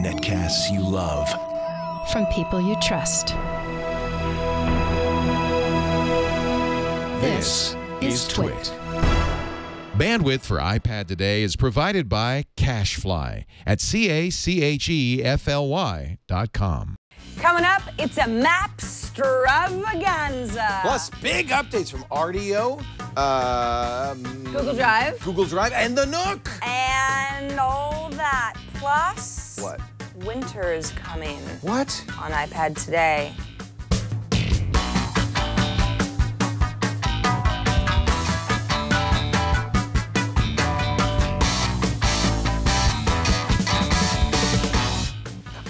Netcasts you love. From people you trust. This is Twit. Bandwidth for iPad today is provided by Cachefly at C A C H E F L Y dot com. Coming up, it's a map extravaganza. Plus, big updates from Rdio, um, Google Drive. Google Drive, and the Nook. And all that. Plus, What? winter is coming What? on iPad today.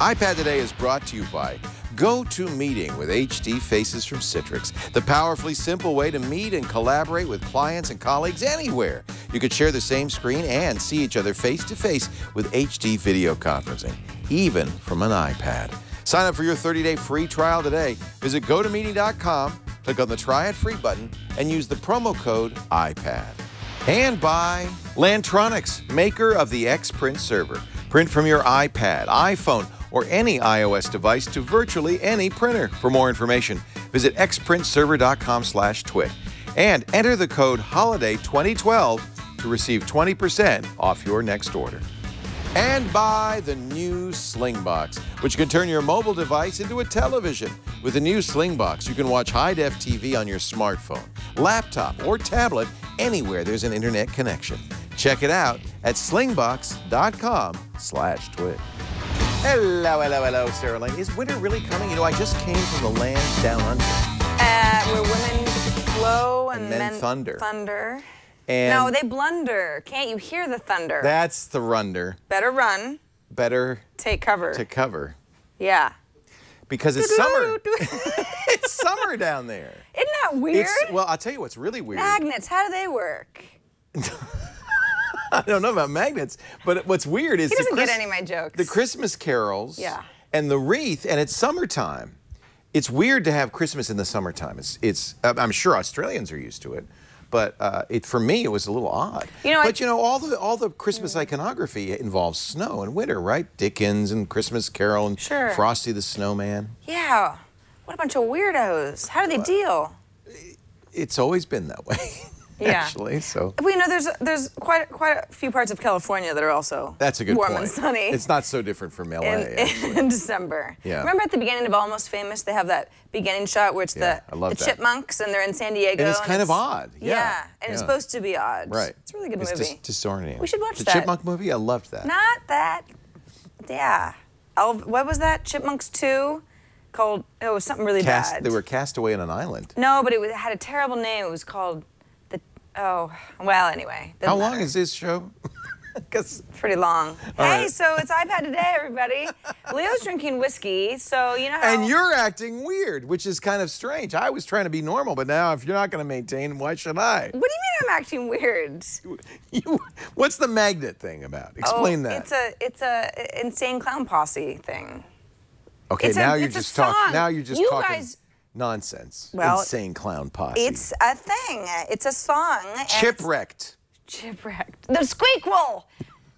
iPad Today is brought to you by GoToMeeting with HD Faces from Citrix, the powerfully simple way to meet and collaborate with clients and colleagues anywhere. You could share the same screen and see each other face to face with HD video conferencing, even from an iPad. Sign up for your 30-day free trial today. Visit gotomeeting.com, click on the Try It Free button, and use the promo code iPad. And by Lantronix, maker of the Xprint server. Print from your iPad, iPhone, or any iOS device to virtually any printer. For more information, visit xprintserver.com/twit and enter the code HOLIDAY2012 to receive 20% off your next order. And by the new Slingbox, which can turn your mobile device into a television. With the new Slingbox, you can watch high def TV on your smartphone, laptop, or tablet anywhere there's an internet connection. Check it out at slingbox.com/twit. Hello, hello, hello, Sarah Lane. Is winter really coming? You know, I just came from the land down under. Uh, where women flow and, And men thunder. Thunder. And no, they blunder. Can't you hear the thunder? that's the runder. Better run. Better Take cover. to cover. yeah. Because it's summer. it's summer down there. Isn't that weird? It's, well, I'll tell you what's really weird. Magnets, how do they work? I don't know about magnets, but what's weird is He the doesn't get any of my jokes. the Christmas carols Yeah. and the wreath, and it's summertime. It's weird to have Christmas in the summertime. It's, it's I'm sure Australians are used to it, but uh, it, for me, it was a little odd. You know, I- but you know, all the all the Christmas iconography involves snow and winter, right? Dickens and Christmas Carol and Sure. Frosty the Snowman. yeah. What a bunch of weirdos. How do they deal? It's always been that way, Yeah. actually. So Well, you know, there's there's quite quite a few parts of California that are also that's a good warm point. and sunny. It's not so different from LA. in, in December. Yeah. Remember at the beginning of Almost Famous, they have that beginning shot where it's Yeah, the, love the chipmunks and they're in San Diego. And it's kind of odd. Yeah, and it's supposed to be odd. Right. It's a really good it's movie. dis- disorienting. We should watch the that. Chipmunk movie. I loved that. Not that. Yeah. Elv- what was that? Chipmunks 2? Called, oh, it was something really Cast, bad. they were cast away on an island. No, but it, was, it had a terrible name. It was called. Oh, well, anyway. How long matter. is this show? Because Pretty long. All hey, right. so it's iPad today, everybody. Leo's drinking whiskey, so you know how. and you're acting weird, which is kind of strange. I was trying to be normal, but now if you're not going to maintain, why should I? What do you mean I'm acting weird? You, what's the magnet thing about? Explain oh, that. It's a it's a insane clown posse thing. okay, it's a- now you're it's a just talking. Now you're just You talking guys- nonsense. Well, Insane clown posse. It's a thing. It's a song. Chipwrecked. Chipwrecked. The Squeakquel.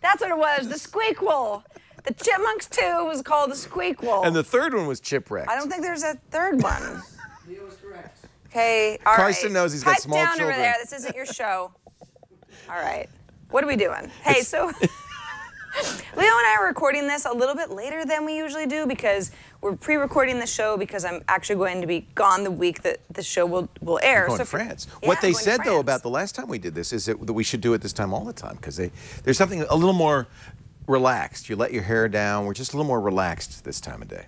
That's what it was. The Squeakquel. The Chipmunks 2 was called the Squeakquel. And the third one was Chipwrecked. I don't think there's a third one. Okay, all right. Carson knows he's got Pipe small down over there. This isn't your show. All right. What are we doing? Hey, so Leo and I are recording this a little bit later than we usually do because we're pre-recording the show because I'm actually going to be gone the week that the show will will air. going so to for- France. Yeah, what I'm they said though about the last time we did this is that, that we should do it this time all the time because they there's something a little more relaxed. You let your hair down. We're just a little more relaxed this time of day.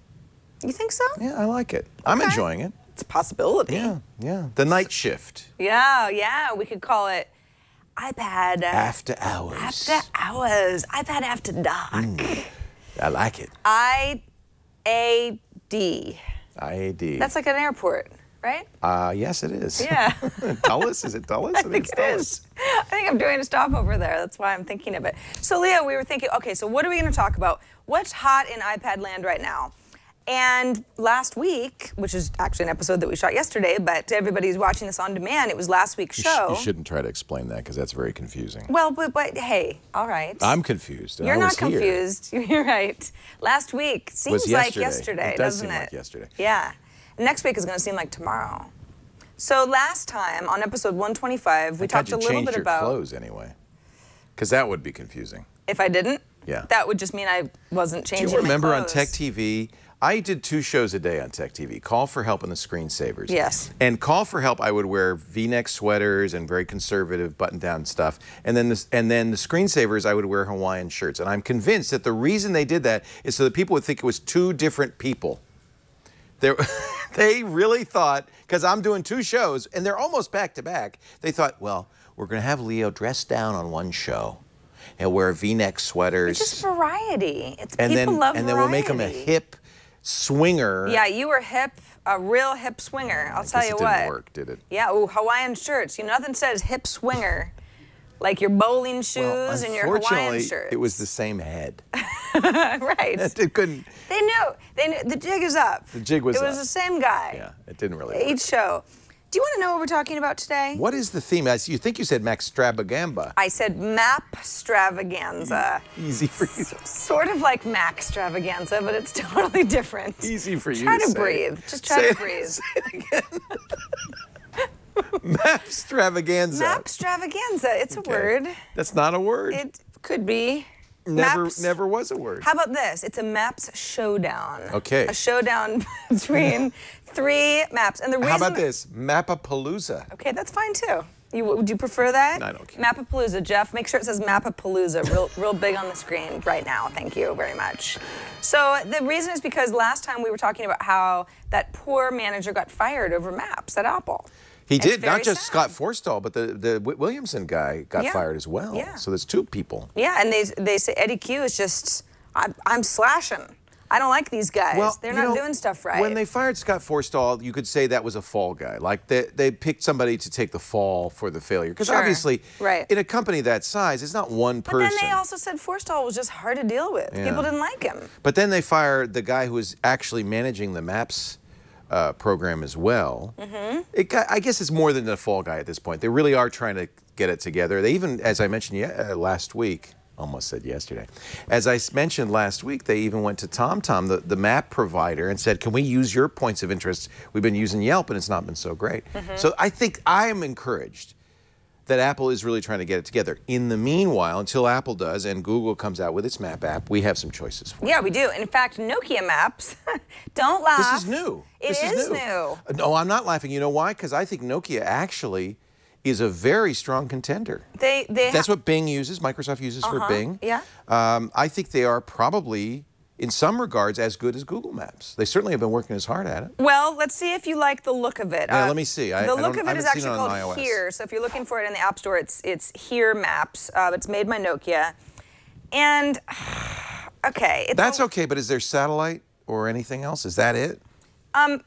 You think so? Yeah, I like it. I'm enjoying it. It's a possibility. Yeah, yeah. The night shift Yeah, yeah. We could call it iPad uh, after hours. after hours. iPad after dark. Mm. I like it. I A D. IAD. That's like an airport, right? uh, yes, it is. Yeah. Dulles? Is it Dulles? I think it is. I think I'm doing a stopover there. That's why I'm thinking of it. So, Leo, we were thinking, okay, so what are we going to talk about? What's hot in iPad land right now? And last week, which is actually an episode that we shot yesterday, but to everybody who's watching this on demand, it was last week's You, sh- show. you shouldn't try to explain that because that's very confusing. Well, but, but hey, all right. I'm confused. You're I not was here. confused. You're right. Last week seems like yesterday. yesterday, It does doesn't seem it? like yesterday. Yeah. Next week is going to seem like tomorrow. So last time on episode 125, we I talked a little bit your about clothes anyway, because that would be confusing. if I didn't. Yeah. That would just mean I wasn't changing. Do you remember on Tech. TV? I did two shows a day on Tech TV. Call for Help and the Screensavers. Yes. And Call for Help, I would wear V-neck sweaters and very conservative button-down stuff. And then the, and then the Screensavers, I would wear Hawaiian shirts. And I'm convinced that the reason they did that is so that people would think it was two different people. They they really thought because I'm doing two shows and they're almost back to back. They thought, well, we're going to have Leo dressed down on one show and wear V-neck sweaters It's just variety. It's and people then love and then we'll make him a hip swinger. Yeah, you were hip, a real hip swinger. I'll I tell guess you it what. didn't work, did it? Yeah, ooh, Hawaiian shirts. You know, nothing says hip swinger like your bowling shoes Well, and your Hawaiian unfortunately, shirts. it was the same head. right. It couldn't. They knew. They knew the jig is up. The jig was up. It was up. the same guy. Yeah, it didn't really. Work. Each show. Do you want to know what we're talking about today? What is the theme? As you think you said Max Strabagamba. I said map stravaganza. Easy for you. Sort of like Mac stravaganza, but it's totally different. Easy for you Try to to breathe. Just try Say to it- breathe. say it again. Map Stravaganza. Map stravaganza. It's Okay. a word. That's not a word. It could be. never, Maps- never was a word. How about this? It's a maps showdown. Okay. A showdown between three maps. And the reason How about this? Mapapalooza. Okay, that's fine too. You, would you prefer that? I don't care. Mapapalooza, Jeff. Make sure it says Mapapalooza real, real big on the screen right now. Thank you very much. So the reason is because last time we were talking about how that poor manager got fired over maps at Apple. He It's did, not just sad. Scott Forstall, but the, the Williamson guy got Yeah. fired as well. Yeah. So there's two people. Yeah, and they they say Eddy Cue is just I'm, I'm slashing. I don't like these guys. They're not know, doing stuff right. When they fired Scott Forstall, you could say that was a fall guy. Like they, they picked somebody to take the fall for the failure. Because Sure. obviously, Right. in a company that size, it's not one but person. then they also said Forstall was just hard to deal with. Yeah. People didn't like him. But then they fired the guy who was actually managing the Maps uh, program as well. Mm-hmm. It got, I guess it's more than a fall guy at this point. They really are trying to get it together. They even, as I mentioned ye- uh, last week, almost said yesterday, as I mentioned last week, they even went to TomTom, the, the map provider, and said, "Can we use your points of interest? We've been using Yelp, and it's not been so great." Mm-hmm. So I think I am encouraged that Apple is really trying to get it together. In the meanwhile, until Apple does and Google comes out with its map app, we have some choices for you. Yeah, we do. In fact, Nokia Maps. don't laugh. This is new. It this is new. new. No, I'm not laughing. You know why? Because I think Nokia actually is a very strong contender. They they That's what Bing uses, Microsoft uses for Uh-huh, Bing. yeah. Um, I think they are probably, in some regards, as good as Google Maps. They certainly have been working as hard at it. Well, let's see if you like the look of it. Uh, Yeah, let me see. I- the look of it is actually called iOS. Here. So if you're looking for it in the App Store, it's it's Here Maps. Uh, it's made by Nokia, and okay, it's That's okay, but is there satellite or anything else? Is that it? Um,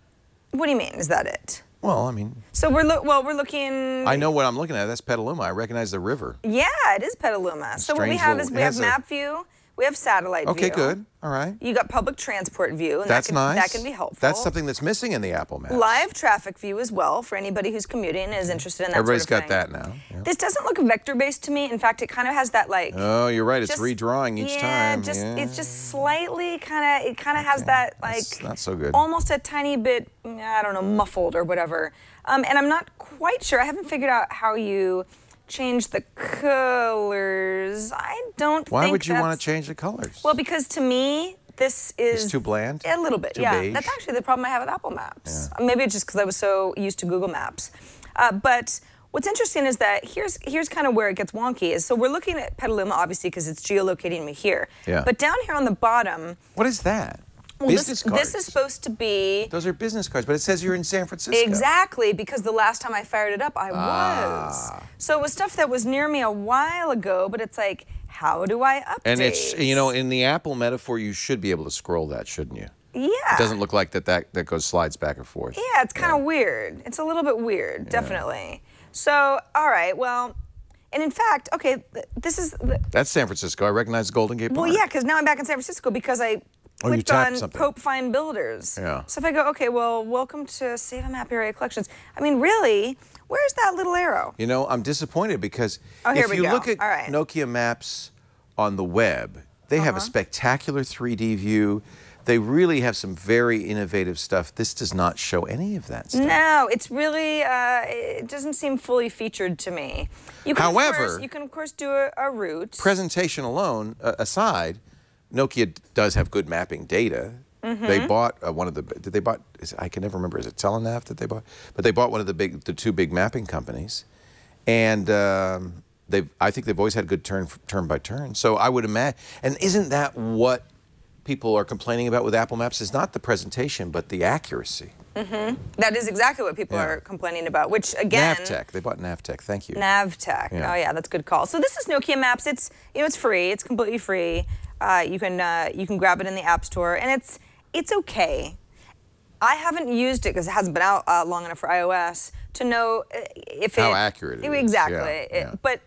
what do you mean? Is that it? Well, I mean, So we're lo- well, we're looking. I know what I'm looking at. That's Petaluma. I recognize the river. Yeah, it is Petaluma. So what we have is we have map view, we have satellite view. Okay, good. All right. You got public transport view, and That's that can, nice. That can be helpful. That's something that's missing in the Apple Maps. Live traffic view as well for anybody who's commuting and is interested in that. Everybody's sort of got thing. that now. Yeah. This doesn't look vector based to me. In fact, it kind of has that like. Oh, you're right. It's just- redrawing each yeah, time. Just, yeah. It's just slightly kind of. It kind of has that like. That's not so good. Almost a tiny bit. I don't know, muffled or whatever. Um, and I'm not quite sure. I haven't figured out how you change the colors. I don't. Think. Why would you want to change the colors? Well, because to me, this is too bland? A little bit, Too yeah. beige? That's actually the problem I have with Apple Maps. Maybe it's just because I was so used to Google Maps. Uh, but what's interesting is that here's here's kind of where it gets wonky. Is so we're looking at Petaluma obviously because it's geolocating me here. Yeah. But down here on the bottom, what is that? Well, business this, cards. this is supposed to be. Those are business cards, but it says you're in San Francisco. Exactly, because the last time I fired it up, I Ah. was. So it was stuff that was near me a while ago, but it's like, how do I update? And it's you know in the Apple metaphor, you should be able to scroll that, shouldn't you? yeah. It doesn't look like that that, that goes slides back and forth. Yeah, it's kind of weird. It's a little bit weird, definitely. So, all right, well, and in fact, okay, this is the, That's San Francisco. I recognize the Golden Gate well, yeah, because now I'm back in San Francisco because I Oh, clicked on something. Pope Fine Builders. Yeah. So if I go, okay, well, welcome to Save a Map Area Collections. I mean, really, where's that little arrow? You know, I'm disappointed because Oh, if you go. look at right. Nokia maps on the web, they have a Uh-huh. spectacular 3D view. They really have some very innovative stuff. This does not show any of that stuff. No, it's really, uh, it doesn't seem fully featured to me. You can, of However- course, you can of course do a, a route. Presentation alone uh, aside, Nokia does have good mapping data. Mm-hmm. They bought uh, one of the. Did they bought? Is, I can never remember. Is it Telenav that they bought? But they bought one of the big, the two big mapping companies, and um, they've. I think they've always had good turn turn by turn. So I would imagine. And isn't that what people are complaining about with Apple Maps? Is not the presentation, but the accuracy. that is exactly what people Yeah. are complaining about, which again. Navteq. They bought Navteq. Thank you. Navteq. Yeah. Oh yeah, that's a good call. So this is Nokia Maps. It's you know it's free. It's completely free. Uh, you can uh, you can grab it in the App Store, and it's it's okay. I haven't used it because it hasn't been out uh, long enough for iOS to know uh, if How it accurate it is. exactly. Yeah, It- yeah. But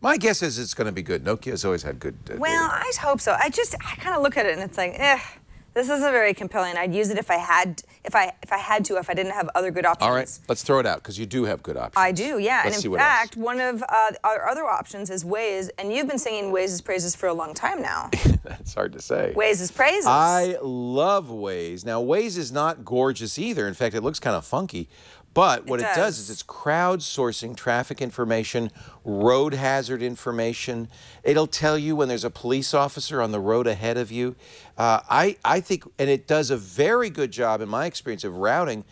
My guess is it's going to be good. Nokia's always had good. Uh, well, data. I hope so. I just I kind of look at it and it's like, eh, this isn't very compelling. I'd use it if I had if I if I had to if I didn't have other good options. All right, let's throw it out because you do have good options. I do, yeah. Let's and see in what else. fact, one of uh, our other options is Waze, and you've been singing Waze's praises for a long time now. That's hard to say. Waze's praises. I love Waze. Now, Waze is not gorgeous either. In fact, it looks kind of funky. But what it, does. does. is it's crowdsourcing traffic information, road hazard information. It'll tell you when there's a police officer on the road ahead of you. Uh, I, I think, and it does a very good job, in my experience, of routing.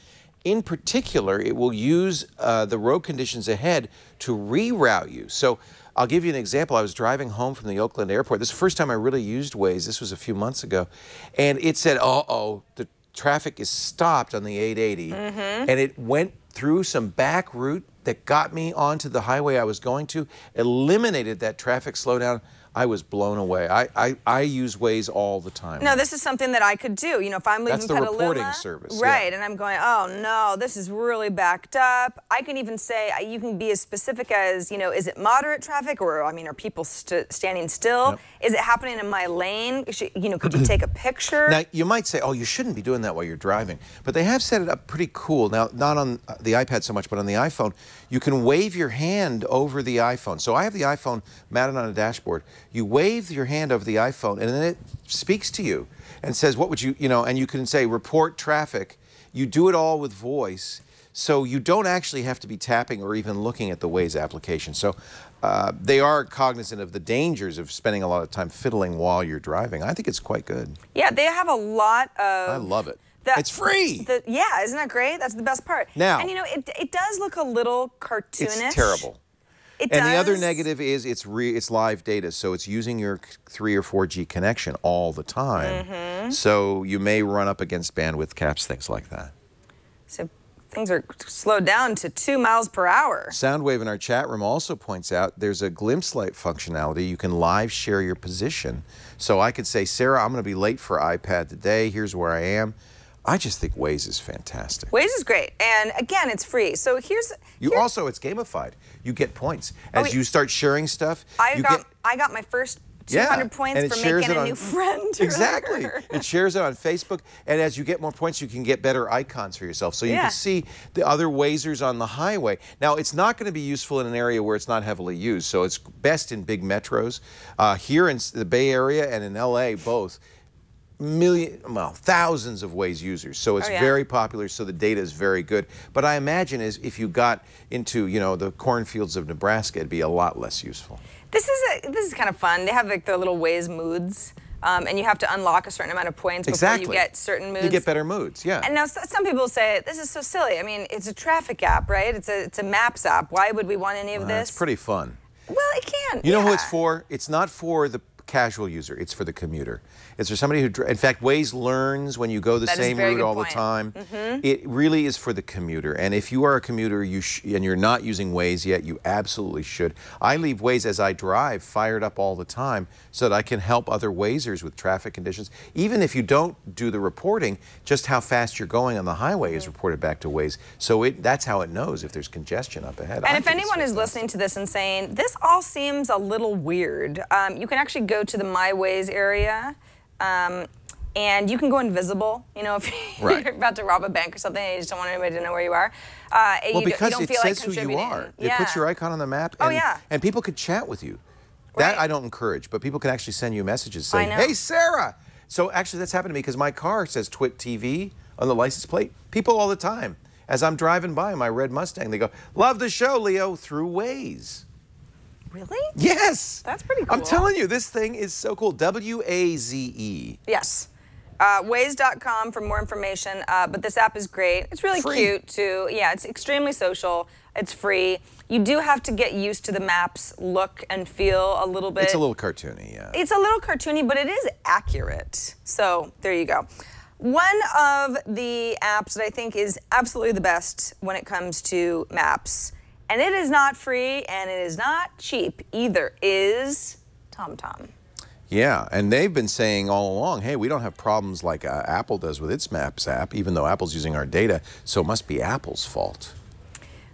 In particular, it will use uh, the road conditions ahead to reroute you. So I'll give you an example. I was driving home from the Oakland airport. This is the first time I really used Waze. This was a few months ago. And it said, uh oh, the traffic is stopped on the 880. Mm-hmm. And it went through some back route that got me onto the highway I was going to, eliminated that traffic slowdown. I was blown away. I, I, I use Waze all the time. no, this is something that I could do. You know, if I'm leaving That's the Petaluma, reporting service, yeah. right? And I'm going, oh no, this is really backed up. I can even say you can be as specific as, you know, is it moderate traffic, or I mean, are people st- standing still? Is it happening in my lane? You know, could you take a picture? Now, you might say, oh, you shouldn't be doing that while you're driving. But they have set it up pretty cool. Now, not on uh, the iPad so much, but on the iPhone, you can wave your hand over the iPhone. So I have the iPhone mounted on a dashboard. You wave your hand over the iPhone, and then it speaks to you and says, what would you, you know, and you can say, report traffic. You do it all with voice. So you don't actually have to be tapping or even looking at the Waze application. So uh, they are cognizant of the dangers of spending a lot of time fiddling while you're driving. I think it's quite good. yeah, they have a lot of. I love it. the- it's free. the- yeah, isn't that great? That's the best part. Now- and you know, it, it does look a little cartoonish. it's terrible. It And the other negative is it's re, it's live data, so it's using your three or four G connection all the time. Mm-hmm. So you may run up against bandwidth caps, things like that. So things are slowed down to two miles per hour. Soundwave in our chat room also points out there's a Glympse light functionality. You can live share your position. So I could say, Sarah, I'm going to be late for iPad today. Here's where I am. I just think Waze is fantastic. Waze is great, and again, it's free. So here's You here- also, it's gamified. You get points as wait. you start sharing stuff. I you got get, I got my first 200 points and it for making it a on- new friend. Exactly. it shares it on Facebook, and as you get more points, you can get better icons for yourself. So you Yeah. can see the other Wazers on the highway. Now, it's not going to be useful in an area where it's not heavily used. So it's best in big metros. Uh, here in the Bay Area and in LA, both million, well, thousands of Waze users. So it's Oh, yeah. very popular. So the data is very good. But I imagine is if you got into you know the cornfields of Nebraska, it'd be a lot less useful. This is a, this is kind of fun. They have like their little Waze moods, um, and you have to unlock a certain amount of points Exactly. before you get certain moods. You get better moods. Yeah. And now some people say this is so silly. I mean, it's a traffic app, right? It's a it's a maps app. Why would we want any of this? That's pretty fun. Well, it can. You know who it's for? It's not for the casual user. It's for the commuter. It's for somebody who, in fact, Waze learns when you go the That is same route all point. Mm-hmm. the time. It really is for the commuter. And if you are a commuter, you sh- and you're not using Waze yet, you absolutely should. I leave Waze as I drive fired up all the time so that I can help other Wazers with traffic conditions. Even if you don't do the reporting, just how fast you're going on the highway Mm-hmm. is reported back to Waze. So it, that's how it knows if there's congestion up ahead. I And if anyone is listening to this and saying, this all seems a little weird, um, you can actually go to the My Waze area. Um, And you can go invisible, you know, if Right. you're about to rob a bank or something and you just don't want anybody to know where you are. Uh, Well, you, don't- you because don't it feel like says who you are. It puts your icon on the map. Oh, And, yeah. And people could chat with you. That Right. I don't encourage, but people can actually send you messages saying, "Hey, Sarah." So actually, that's happened to me because my car says Twit TV on the license plate. People all the time, as I'm driving by my red Mustang, they go, "Love the show, Leo," through Waze. Really? Yes. That's pretty cool. I'm telling you, this thing is so cool. W A Z E. Yes. Uh, Waze.com for more information. Uh, but this app is great. It's really Free. cute too. Yeah, it's extremely social. It's free. You do have to get used to the maps look and feel a little bit. It's a little cartoony, yeah. It's a little cartoony, but it is accurate. So there you go. One of the apps that I think is absolutely the best when it comes to maps, and it is not free and it is not cheap either, is TomTom. Yeah, and they've been saying all along, hey, we don't have problems like uh, Apple does with its Maps app, even though Apple's using our data, so it must be Apple's fault.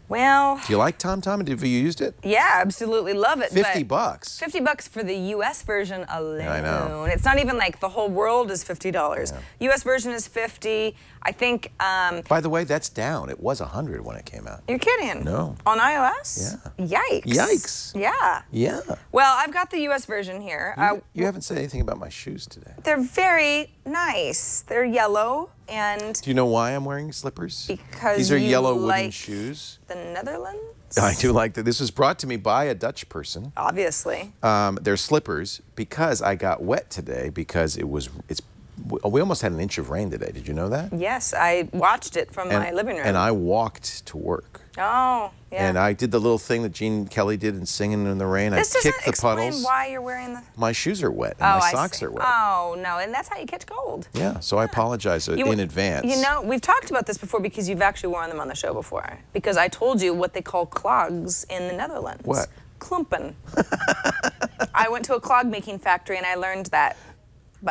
Well, Do you like TomTom? Have you used it? yeah, absolutely love it. 50 but bucks. 50 bucks for the US version alone. I know. It's not even like the whole world is $50. US version is 50. I think um, By the way, that's down. It was 100 when it came out. you're kidding. No. On iOS? Yeah. Yikes. Yikes. Yeah. Yeah. Well, I've got the US version here. You, Uh, you haven't said anything about my shoes today. they're very nice. They're yellow and Do you know why I'm wearing slippers? Because These are yellow wooden shoes. the Netherlands? I do like that. This was brought to me by a Dutch person. Obviously. Um, they're slippers because I got wet today because it was, it's, we almost had an inch of rain today. Did you know that? yes, I watched it from and, my living room. And I walked to work. Oh, yeah. And I did the little thing that Gene Kelly did in Singing in the Rain. this I kicked the explain puddles. why you're wearing the. My shoes are wet and oh, my I socks see. are wet. Oh no, and that's how you catch cold. Yeah, so I apologize uh, You- in advance. You know, we've talked about this before because you've actually worn them on the show before. Because I told you what they call clogs in the Netherlands. What? Klumpen. I went to a clog making factory and I learned that.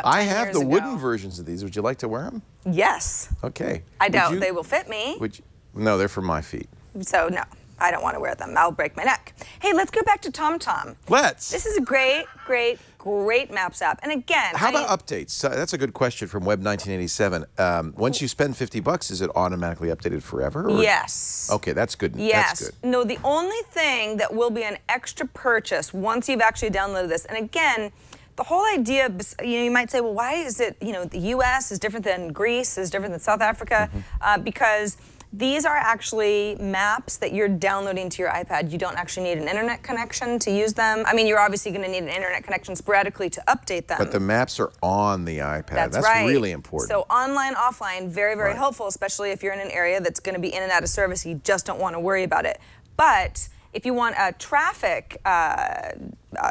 I 10 have the ago. wooden versions of these. Would you like to wear them? Yes. Okay. I doubt you- they will fit me. Would you, no, they're for my feet. So no, I don't want to wear them. I'll break my neck. Hey, let's go back to TomTom. Let's. This is a great, great, great Maps app. And again, How I about updates? So that's a good question from Web 1987. Um, once you spend 50 bucks, is it automatically updated forever? or- Yes. Okay, that's good. Yes. That's good. No, the only thing that will be an extra purchase once you've actually downloaded this, and again, the whole idea, you know, you might say, well, why is it, you know, the U.S. is different than Greece, is different than South Africa, Mm-hmm. uh, because these are actually maps that you're downloading to your iPad. You don't actually need an internet connection to use them. I mean, you're obviously going to need an internet connection sporadically to update them. But the maps are on the iPad. That's, right. really important. So online, offline, very, very Right. helpful, especially if you're in an area that's going to be in and out of service. You just don't want to worry about it. But if you want a traffic uh, uh,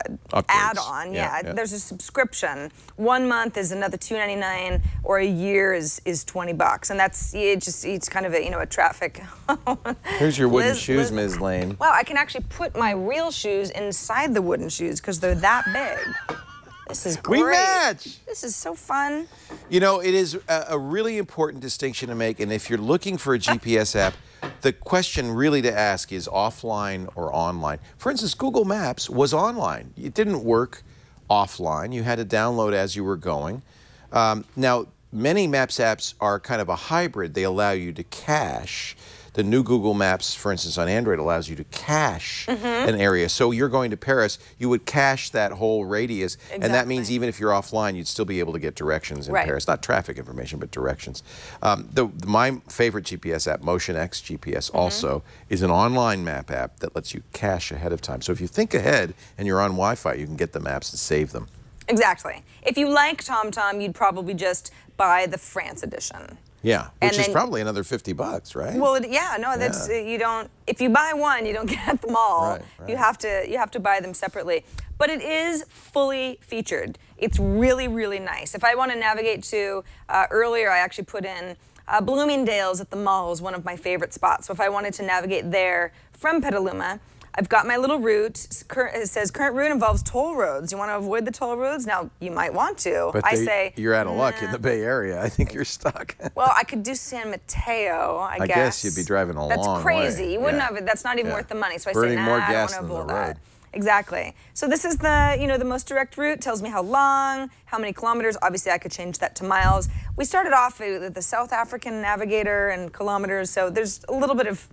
add-on, Yeah, yeah, yeah. there's a subscription. One month is another $2.99, or a year is is 20 bucks, and that's it. Just it's kind of a you know a traffic. Here's your wooden Liz- shoes, Liz- Ms. Lane. Wow, I can actually put my real shoes inside the wooden shoes because they're that big. This is great. We match. This is so fun. You know, it is a, a really important distinction to make. And if you're looking for a GPS app, the question really to ask is offline or online. For instance, Google Maps was online. It didn't work offline. You had to download as you were going. Um, now, many Maps apps are kind of a hybrid. They allow you to cache. The new Google Maps, for instance, on Android allows you to cache an area. So you're going to Paris, you would cache that whole radius, and that means even if you're offline, you'd still be able to get directions in Right. Paris. Not traffic information, but directions. Um, the, my favorite GPS app, MotionX GPS, Mm-hmm. also is an online map app that lets you cache ahead of time. So if you think ahead and you're on Wi-Fi, you can get the maps and save them. Exactly. If you like TomTom, you'd probably just buy the France edition. Yeah, And which is then- probably another 50 bucks, right? Well, yeah, no, that's Yeah. uh, you don't. If you buy one, you don't get them all. Right, You have to you have to buy them separately. But it is fully featured. It's really really nice. If I want to navigate to uh, earlier, I actually put in. Uh, Bloomingdale's at the mall is one of my favorite spots. So if I wanted to navigate there from Petaluma, I've got my little route. It says current route involves toll roads. You want to avoid the toll roads? Now you might want to. but I they- say you're out of luck in the Bay Area. I think you're stuck. Well, I could do San Mateo, I, guess. I guess you'd be driving a That's long crazy. way. You wouldn't Yeah. have it. That's not even Yeah. worth the money. So I Burning say, nah, more I don't want to avoid road. that. Exactly. So this is the, you know, the most direct route. Tells me how long, how many kilometers. Obviously, I could change that to miles. We started off with the South African Navigator and kilometers. So there's a little bit of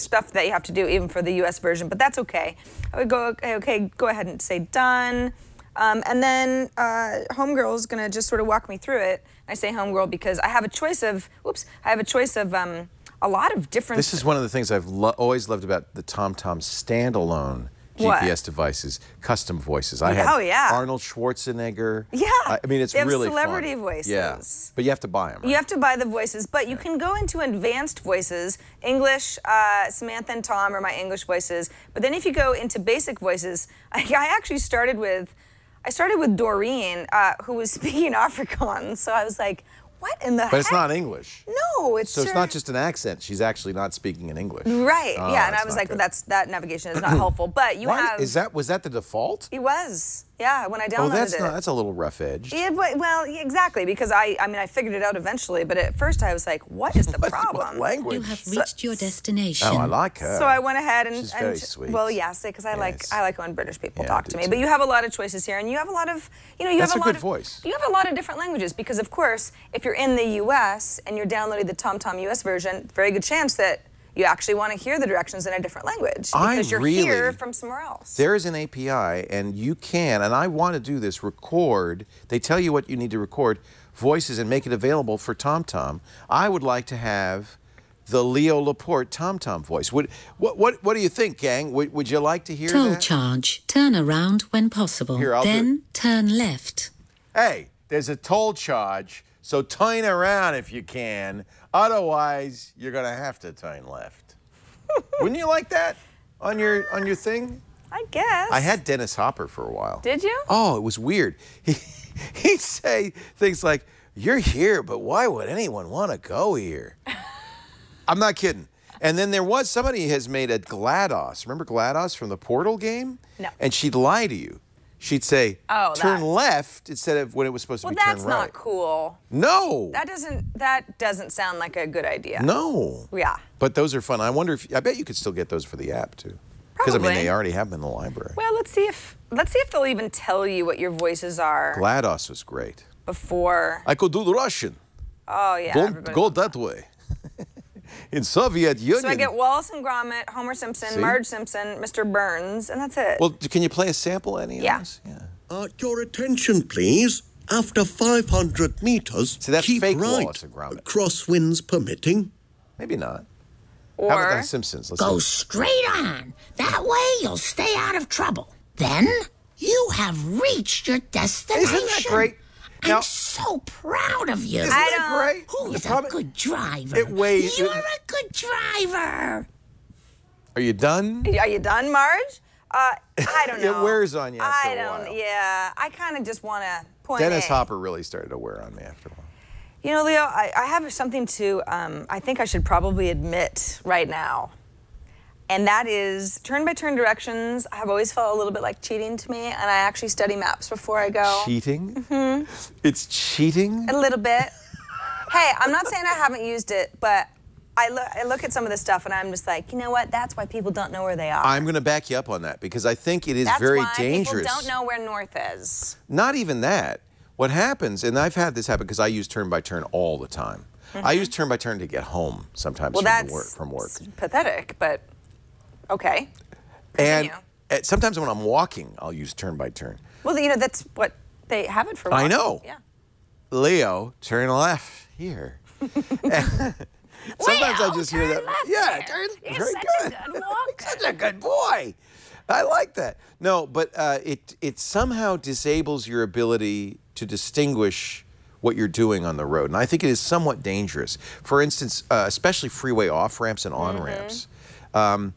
stuff that you have to do even for the U.S. version, but that's okay. I would go, okay, okay go ahead and say done. Um, and then uh, Homegirl is gonna just sort of walk me through it. I say Homegirl because I have a choice of, whoops, I have a choice of um, a lot of different. This is one of the things I've lo always loved about the TomTom standalone What? GPS devices, custom voices. I had Oh, yeah. Arnold Schwarzenegger. Yeah. I, mean, it's They have really celebrity fun. voices. Yeah, but you have to buy them. You have to buy the voices, but you can go into advanced voices, English, uh, Samantha and Tom are my English voices. But then if you go into basic voices, I, I actually started with, I started with Doreen, uh, who was speaking Afrikaans. So I was like, what in the heck? But it's not English. No, it's So it's not just an accent. She's actually not speaking in English. Right. Oh, yeah, and I was like, good. well, that's that navigation is not helpful. But you Why have. is that? Was that the default? It was. Yeah, when I oh, downloaded Oh, that's it. not. That's a little rough edge. Yeah, but, well, exactly, because I, I mean, I figured it out eventually, but at first I was like, what is the What problem? language? You have reached your destination. oh, I like her. So I went ahead and, She's and very sweet. well, yes, because I like I like when British people Yeah, talk to me. too. But you have a lot of choices here, and you have a lot of you know you That's have a, a lot good of voice. You have a lot of different languages because, of course, if you're in the U.S. and you're downloading the TomTom U.S. version, very good chance that you actually want to hear the directions in a different language I because you're really- here from somewhere else. There is an API, and you can, and I want to do this, record. They tell you what you need to record, voices, and make it available for TomTom. I would like to have the Leo Laporte TomTom voice. Would, what, what, what do you think, gang? Would, would you like to hear Toll that? charge. Turn around when possible. Here, I'll do then turn left. Hey, there's a toll charge, so turn around if you can. Otherwise, you're going to have to turn left. Wouldn't you like that on your on your thing? I guess. I had Dennis Hopper for a while. Did you? Oh, it was weird. He, he'd say things like, You're here, but why would anyone want to go here? I'm not kidding. And then there was somebody has made a GLaDOS. Remember GLaDOS from the Portal game? No. And she'd lie to you. She'd say, Oh, turn that. left instead of when it was supposed Well, to be that's turn right. not cool. No. That doesn't that doesn't sound like a good idea. no. Yeah. But those are fun. I wonder if I bet you could still get those for the app too. Because I mean they already have them in the library. Well, let's see if let's see if they'll even tell you what your voices are GLaDOS was great. before. I could do the Russian. Oh yeah. Don't go that way. In Soviet Union. So I get Wallace and Gromit, Homer Simpson, See? Marge Simpson, Mr. Burns, and that's it. Well, can you play a sample any of Yeah. those? Yeah. Uh, your attention, please. After 500 meters, See, that's keep fake right. Wallace and Gromit. Crosswinds permitting. Maybe not. or How about the Simpsons? Let's Go see. straight on. That way you'll stay out of trouble. Then you have reached your destination. Isn't that great? I'm Now- so proud of you. Isn't I that great? Who's The a good driver? It weighs- You're a good driver. Are you done? Are you done, Marge? Uh, I don't know. It wears on you after I a don't. while. Yeah, I kind of just want to point. Dennis A. Hopper really started to wear on me after a while. You know, Leo, I, I have something to. Um, I think I should probably admit right now, and that is turn-by-turn directions. have always felt a little bit like cheating to me, and I actually study maps before I go. Cheating? Mm-hmm. It's cheating? A little bit. hey, I'm not saying I haven't used it, but I look, I look at some of this stuff and I'm just like, you know what? That's why people don't know where they are. I'm going to back you up on that because I think it is That's very why dangerous. people don't know where north is. Not even that. What happens, and I've had this happen because I use turn by turn all the time. I use turn by turn to get home sometimes Mm-hmm. Well, from, work, from work. pathetic, but okay. And Continue. uh, sometimes when I'm walking, I'll use turn by turn. Well, you know, that's what they have it for. I know. Yeah. Leo, turn left here. Sometimes I Leo, just hear that. yeah, turn. You're very such good. a good such a good boy. I like that. No, but uh, it it somehow disables your ability to distinguish what you're doing on the road, and I think it is somewhat dangerous. For instance, uh, especially freeway off ramps and on ramps. Um,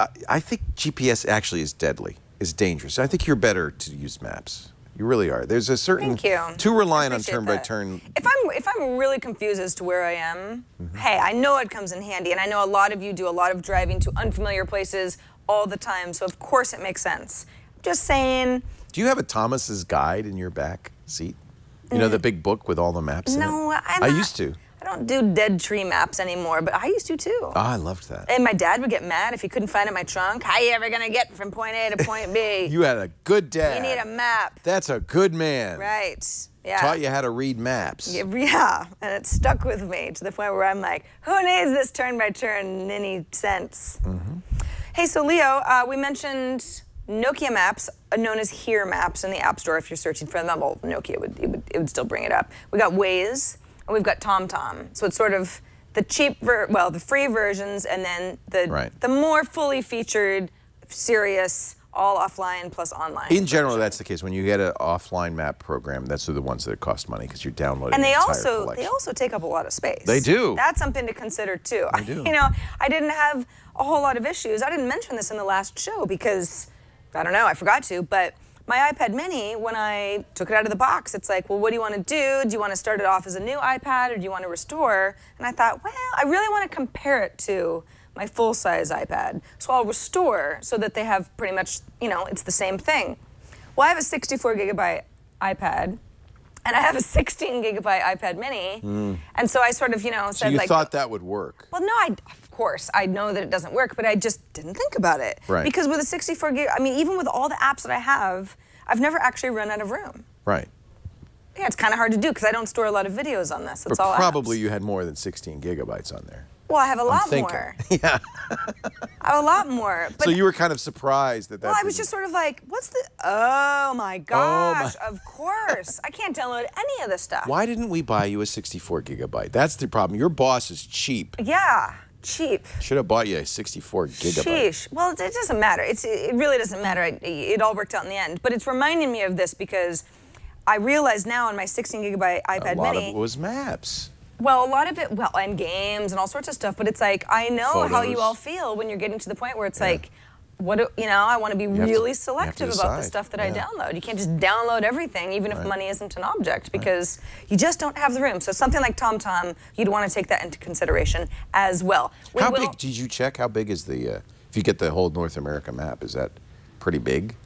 I, I think GPS actually is deadly, is dangerous. I think you're better to use maps. You really are. There's a certain Thank you. too reliant on appreciate turn-by-turn. If I'm if I'm really confused as to where I am, Mm-hmm. hey, I know it comes in handy, and I know a lot of you do a lot of driving to unfamiliar places all the time, so of course it makes sense. Just saying. Do you have a Thomas's Guide in your back seat? You know the big book with all the maps in Mm. No, I used to. I don't do dead tree maps anymore, but I used to too. Oh, I loved that. And my dad would get mad if he couldn't find it in my trunk. How you ever gonna get from point A to point B? You had a good dad. You need a map. That's a good man. Right. Yeah. Taught you how to read maps. Yeah, and it stuck with me to the point where I'm like, who needs this turn by turn in any sense? Mm-hmm. Hey, so Leo, uh, we mentioned Nokia Maps, uh, known as Here Maps, in the App Store. If you're searching for them, well, Nokia would it, would it would still bring it up. We got Waze, and we've got TomTom. So it's sort of the cheap, ver- well, the free versions, and then the Right. the more fully featured, serious, all offline plus online. In general, that's the case. When you get an offline map program, that's the ones that cost money because you're downloading and they entire also collection. they also take up a lot of space. They do. That's something to consider too. They do. You know, I didn't have a whole lot of issues. I didn't mention this in the last show because I don't know, I forgot to, but my iPad mini, when I took it out of the box, it's like, well, what do you want to do? Do you want to start it off as a new iPad or do you want to restore? And I thought, well, I really want to compare it to my full size iPad. So I'll restore so that they have pretty much, you know, it's the same thing. Well, I have a 64 gigabyte iPad and I have a 16 gigabyte iPad mini. And so I sort of, you know, Hmm. So said you like, thought that would work. well, no, I, course, I know that it doesn't work, but I just didn't think about it. Right. Because with a 64 gig, I mean, even with all the apps that I have, I've never actually run out of room. Right. Yeah, it's kind of hard to do because I don't store a lot of videos on this. It's But all probably apps. you had more than 16 gigabytes on there. Well, I have a lot more. Yeah. I have a lot more. But so you were kind of surprised that that. well, I was just sort of like, what's the? Oh my oh gosh! my- Of course, I can't download any of this stuff. Why didn't we buy you a 64 gigabyte? That's the problem. Your boss is cheap. Yeah, cheap. Should have bought you a 64 gigabyte. Sheesh. Well, it doesn't matter. It's, it really doesn't matter. It, it all worked out in the end. But it's reminding me of this because I realize now on my 16 gigabyte iPad Mini. A lot Mini. of it was maps. well, a lot of it, well, and games and all sorts of stuff. But it's like I know how you all feel when you're getting to the point where it's like. What do, you know, I want to be really to selective about the stuff that I download. You can't just download everything, even if money isn't an object, because you just don't have the room. So something like TomTom, you'd want to take that into consideration as well. We How will- big? Did you check? How big is the? Uh, if you get the whole North America map, is that pretty big?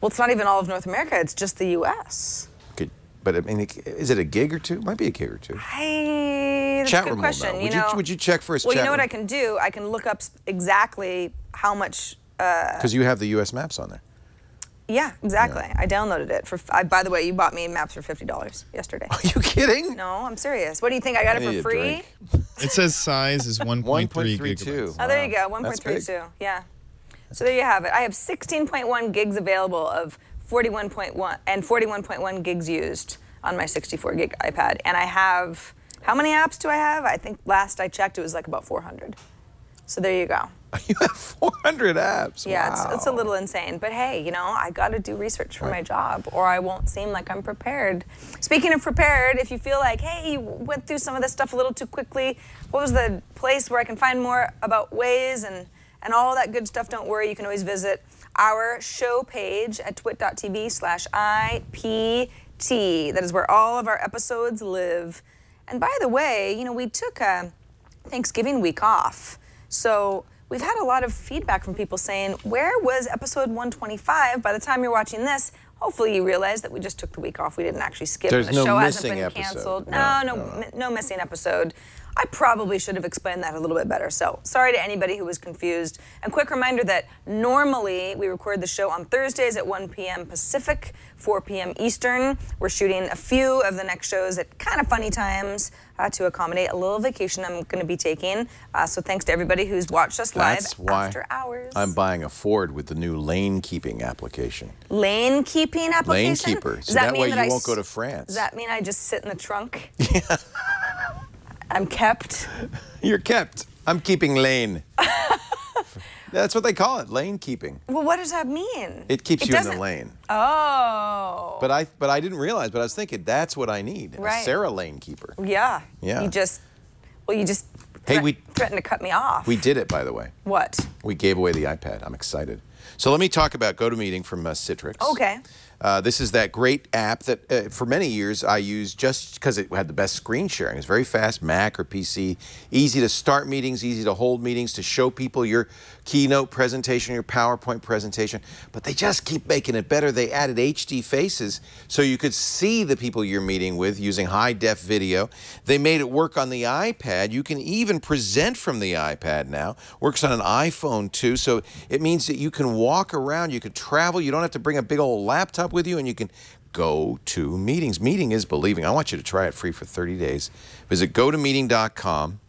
Well, it's not even all of North America. It's just the U.S. Could, but I mean, is it a gig or two? Might be a gig or two. I, that's Chat a good room question. know. You Would you- know, would you check for us, Well, you know what? I can do? I can look up exactly how much. Uh, because you have the U.S. maps on there. Yeah, exactly. I downloaded it for. I, by the way, you bought me maps for fifty dollars yesterday. Are you kidding? No, I'm serious. What do you think? I got I it for free? It says size is 1.3 1.32. gigabytes. Oh, there you go. Wow, that's 1.32. Yeah. So there you have it. I have 16.1 gigs available of 41.1 and 41.1 gigs used on my 64 gig iPad, and I have how many apps do I have? I think last I checked it was like about 400. So there you go. You have 400 apps. Yeah, wow. it's, it's a little insane. But hey, you know, I got to do research for my job or I won't seem like I'm prepared. Speaking of prepared, if you feel like, hey, you went through some of this stuff a little too quickly, what was the place where I can find more about Waze and, and all that good stuff? Don't worry, you can always visit our show page at twit.tv slash IPT. That is where all of our episodes live. And by the way, you know, we took a Thanksgiving week off. So we've had a lot of feedback from people saying, where was episode 125? By the time you're watching this, hopefully you realize that we just took the week off. We didn't actually skip. There's the no show hasn't been episode. canceled. No, No, no, no, no. no missing episode. I probably should have explained that a little bit better. So sorry to anybody who was confused. And quick reminder that normally we record the show on Thursdays at 1 p.m. Pacific, 4 p.m. Eastern. We're shooting a few of the next shows at kind of funny times uh, to accommodate a little vacation I'm going to be taking. Uh, so thanks to everybody who's watched us live That's why after hours. I'm buying a Ford with the new lane keeping application. lane keeping application. keeper. Does So that mean way you I won't go to France. Does that mean I just sit in the trunk? Yeah. I'm kept. You're kept. I'm keeping lane. That's what they call it, lane keeping. Well, what does that mean? It keeps you in the lane. Oh. But I but I didn't realize, but I was thinking that's what I need. Right. A Sarah lane keeper. Yeah. Yeah. You just, well, you just Hey, we- threatened to cut me off. We did it, by the way. What? We gave away the iPad. I'm excited. So let me talk about GoToMeeting from uh, Citrix. Okay. Uh, this is that great app that uh, for many years I used just because it had the best screen sharing. It's very fast, Mac or PC, easy to start meetings, easy to hold meetings, to show people your keynote presentation, your PowerPoint presentation. But they just keep making it better. They added HD faces so you could see the people you're meeting with using high def video. They made it work on the iPad. You can even present from the iPad now. Works on an iPhone too. So it means that you can walk around, you can travel, you don't have to bring a big old laptop with you, and you can go to meetings. Meeting is believing. I want you to try it free for 30 days. Visit gotomeeting.com.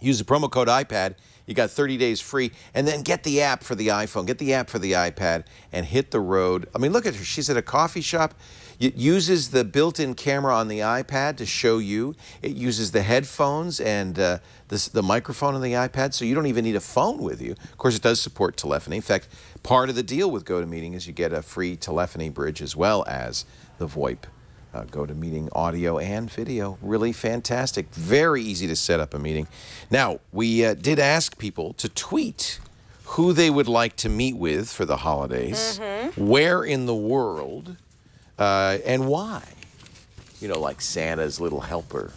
Use the promo code iPad. You got 30 days free. And then get the app for the iPhone, get the app for the iPad, and hit the road. I mean, look at her. She's at a coffee shop. It uses the built in camera on the iPad to show you. It uses the headphones and uh, this, the microphone on the iPad, so you don't even need a phone with you. Of course, it does support telephony. In fact, part of the deal with GoToMeeting is you get a free telephony bridge as well as the VoIP uh, GoToMeeting audio and video. Really fantastic. Very easy to set up a meeting. Now, we uh, did ask people to tweet who they would like to meet with for the holidays, where in the world, uh, and why. You know, like Santa's little helper.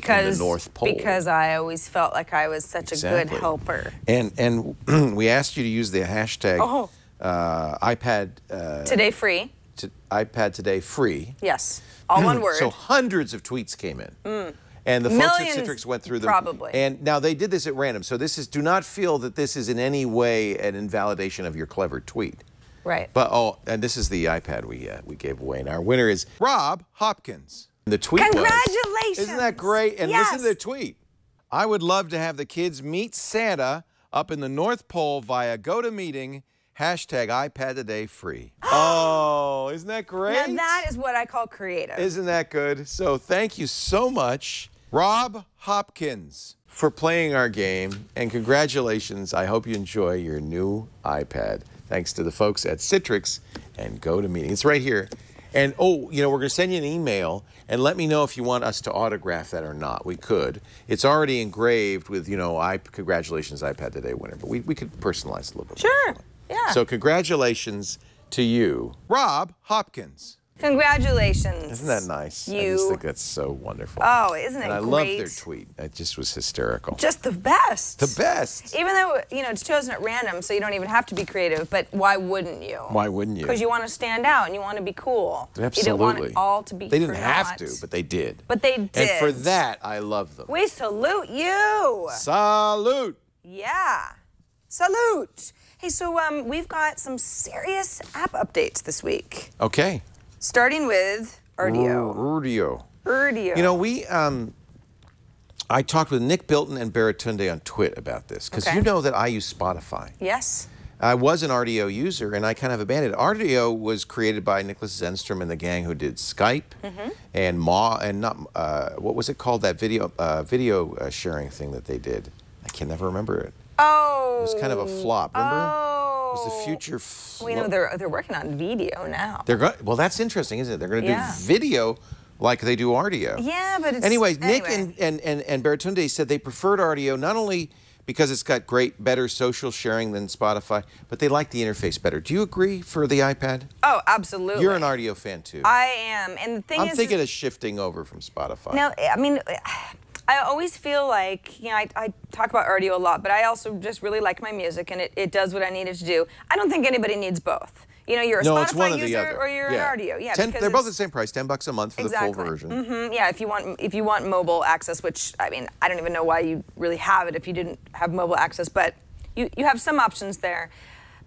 Because North Pole. because I always felt like I was such a good helper. And and we asked you to use the hashtag Oh. uh, iPad uh, Today free. to, iPad today free. Yes. All one word. So hundreds of tweets came in. And the folks Mm. Millions, at Citrix went through them. probably. And now they did this at random. So this is do not feel that this is in any way an invalidation of your clever tweet. right. But oh, and this is the iPad we uh, we gave away. And our winner is Rob Hopkins. The tweet was- Congratulations. Isn't that great? And listen to the tweet. I would love to have the kids meet Santa up in the North Pole via GoToMeeting hashtag iPad today free. oh, isn't that great? And that is what I call creative. Isn't that good? So thank you so much, Rob Hopkins, for playing our game. And congratulations. I hope you enjoy your new iPad. Thanks to the folks at Citrix and GoToMeeting. It's right here. And oh, you know, we're going to send you an email and let me know if you want us to autograph that or not. We could. It's already engraved with, you know, I congratulations iPad today winner, but we, we could personalize it a little bit. more if you Sure. Yeah. So congratulations to you, Rob Hopkins. Congratulations. Isn't that nice? I You. just think that's so wonderful. Oh, isn't it and I great? love their tweet. It just was hysterical. Just the best. the best. Even though you know it's chosen at random, so you don't even have to be creative. But why wouldn't you? Why wouldn't you? Because you want to stand out and you want to be cool. Absolutely. You don't want it all to be. They didn't have naught. to, but they did. But they did. And for that, I love them. We salute you. Salute. Yeah. Salute. Hey, so um, we've got some serious app updates this week, Okay. Starting with Rdio. Rudio. Rdio. You know, we um, I talked with Nick Bilton and Baratunde on Twit about this because Okay. you know that I use Spotify. Yes. I was an Rdio user and I kind of abandoned it. Rdio was created by Nicholas Zennström and the gang who did Skype Mm-hmm. and Ma and not uh, what was it called that video uh, video uh, sharing thing that they did. I can never remember it. Oh. It was kind of a flop. Remember? Oh. Was the oh. future. Fl- We know they're they're working on video now. They're going. Well, that's interesting, isn't it? They're going to Yeah. do video like they do Rdio. yeah, but it's Anyways, Nick anyway. and, and, and, and Baratunde said they preferred Rdio not only because it's got great, better social sharing than Spotify, but they like the interface better. Do you agree for the iPad? Oh, absolutely. You're an Rdio fan too. I am, and the thing I'm is, thinking of shifting over from Spotify. No, I mean, I always feel like, you know, I, I talk about audio a lot, but I also just really like my music and it, it does what I need it to do. I don't think anybody needs both. You know, you're a no, Spotify it's one or the user other. or you're yeah. an Rdio. Yeah, Ten, they're both the same price, ten bucks a month for exactly. the full version. Mm -hmm. yeah, if you want if you want mobile access, which I mean, I don't even know why you really have it if you didn't have mobile access, but you, you have some options there.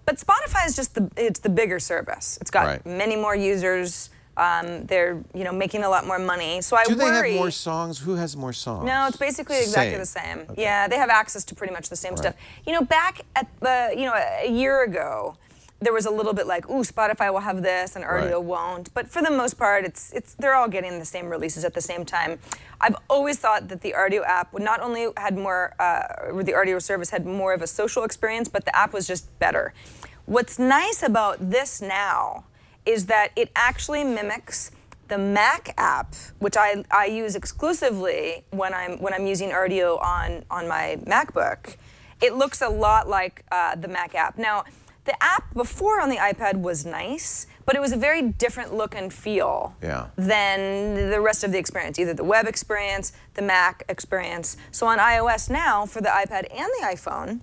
But Spotify is just the it's the bigger service. It's got Right. many more users. Um, they're you know making a lot more money. So I Do they worry. have more songs? Who has more songs? No, it's basically exactly the same. Okay. Yeah, they have access to pretty much the same stuff. You know, back at the, you know, a year ago, there was a little bit like, ooh, Spotify will have this and Rdio Right. won't. But for the most part, it's it's they're all getting the same releases at the same time. I've always thought that the Rdio app would not only had more, uh, the Rdio service had more of a social experience, but the app was just better. What's nice about this now is that it actually mimics the Mac app, which I, I use exclusively when I'm when I'm using Rdio on on my MacBook. It looks a lot like uh, the Mac app. Now, the app before on the iPad was nice, but it was a very different look and feel Yeah. than the rest of the experience, either the web experience, the Mac experience. So on iOS now, for the iPad and the iPhone,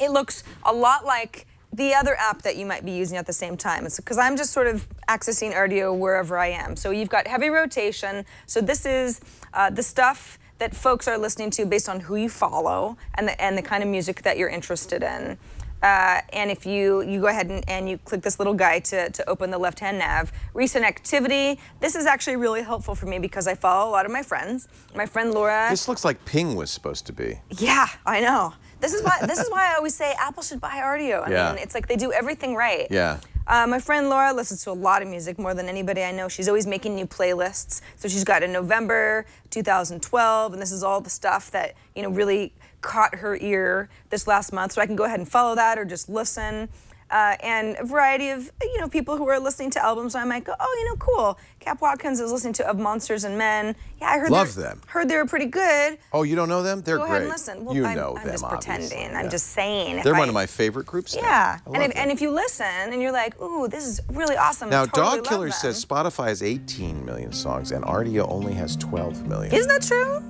it looks a lot like the other app that you might be using at the same time. Because I'm just sort of accessing Rdio wherever I am. So you've got heavy rotation. So this is uh, the stuff that folks are listening to based on who you follow and the, and the kind of music that you're interested in. Uh, and if you, you go ahead and, and you click this little guy to, to open the left-hand nav, recent activity, this is actually really helpful for me because I follow a lot of my friends. My friend Laura. This looks like Ping was supposed to be. Yeah, I know. This is why this is why I always say Apple should buy Rdio. I Yeah. mean, it's like they do everything right. Yeah. Uh, my friend Laura listens to a lot of music, more than anybody I know. She's always making new playlists. So she's got in November 2012, and this is all the stuff that you know really caught her ear this last month. So I can go ahead and follow that or just listen. Uh, and a variety of you know people who are listening to albums. I might go, oh, you know, cool. Cap Watkins is listening to Of Monsters and Men. Yeah, I heard Love them. Heard they were pretty good. Oh, you don't know them? They're Go great. ahead and listen. Well, you I'm, know I'm them, just obviously. pretending. I'm just saying. They're I- one of my favorite groups. now. Yeah, and if, and if you listen and you're like, ooh, this is really awesome. Now, totally Dog Killer says Spotify has 18 million songs and Rdio only has 12 million. Is that true?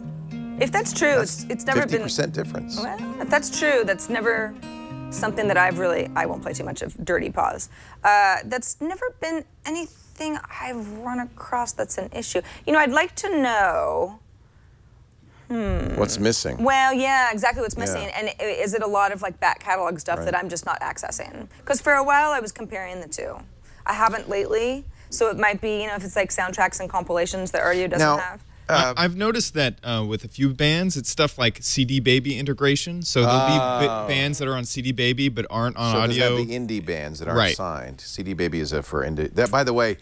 If that's true, That's it's, it's never 50% been. difference. Well, if that's true, that's never something that I've really. I won't play too much of Dirty Paws. Uh, that's never been anything I've run across that's an issue. You know, I'd like to know. What's missing? Well, yeah, exactly what's missing. Yeah. And is it a lot of like back catalog stuff that I'm just not accessing? Because for a while I was comparing the two. I haven't lately, so it might be, you know, if it's like soundtracks and compilations that Rdio doesn't Now, have. I- I've noticed that uh, with a few bands, it's stuff like CD Baby integration. So there'll be bi- bands that are on CD Baby but aren't on so does audio. that the indie bands that aren't Right. signed? CD Baby is a for indie. That, by the way,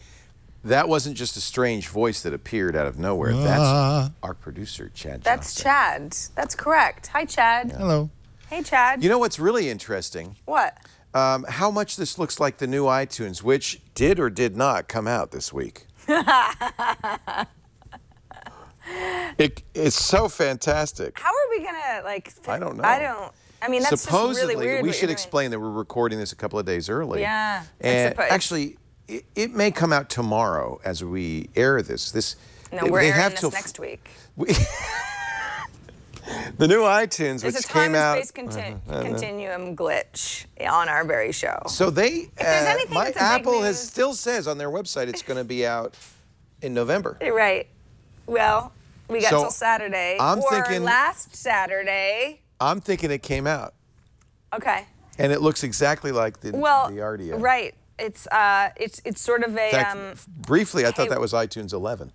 that wasn't just a strange voice that appeared out of nowhere. That's our producer, Chad. That's Johnson. Chad. That's correct. Hi, Chad. Hello. Hey, Chad. You know what's really interesting? what? Um, how much this looks like the new iTunes, which did or did not come out this week. it, it's so fantastic. How are we gonna like? I don't know. I don't. I mean, that's Supposedly, really weird. we should explain that we're recording this a couple of days early. Yeah, And actually, it, it may come out tomorrow as we air this. This No, they, we're they airing have this next week. We, the new iTunes, There's which a time came out. and space conti- continuum glitch on our very show. So they, there's uh, anything my a Apple has still says on their website it's going to be out in November. You're right. Well, we got So, till Saturday. I'm or thinking- last Saturday. I'm thinking it came out, Okay. and it looks exactly like the Well, the Rdio. right. It's uh, it's it's sort of a fact, um. briefly, I thought that was iTunes 11.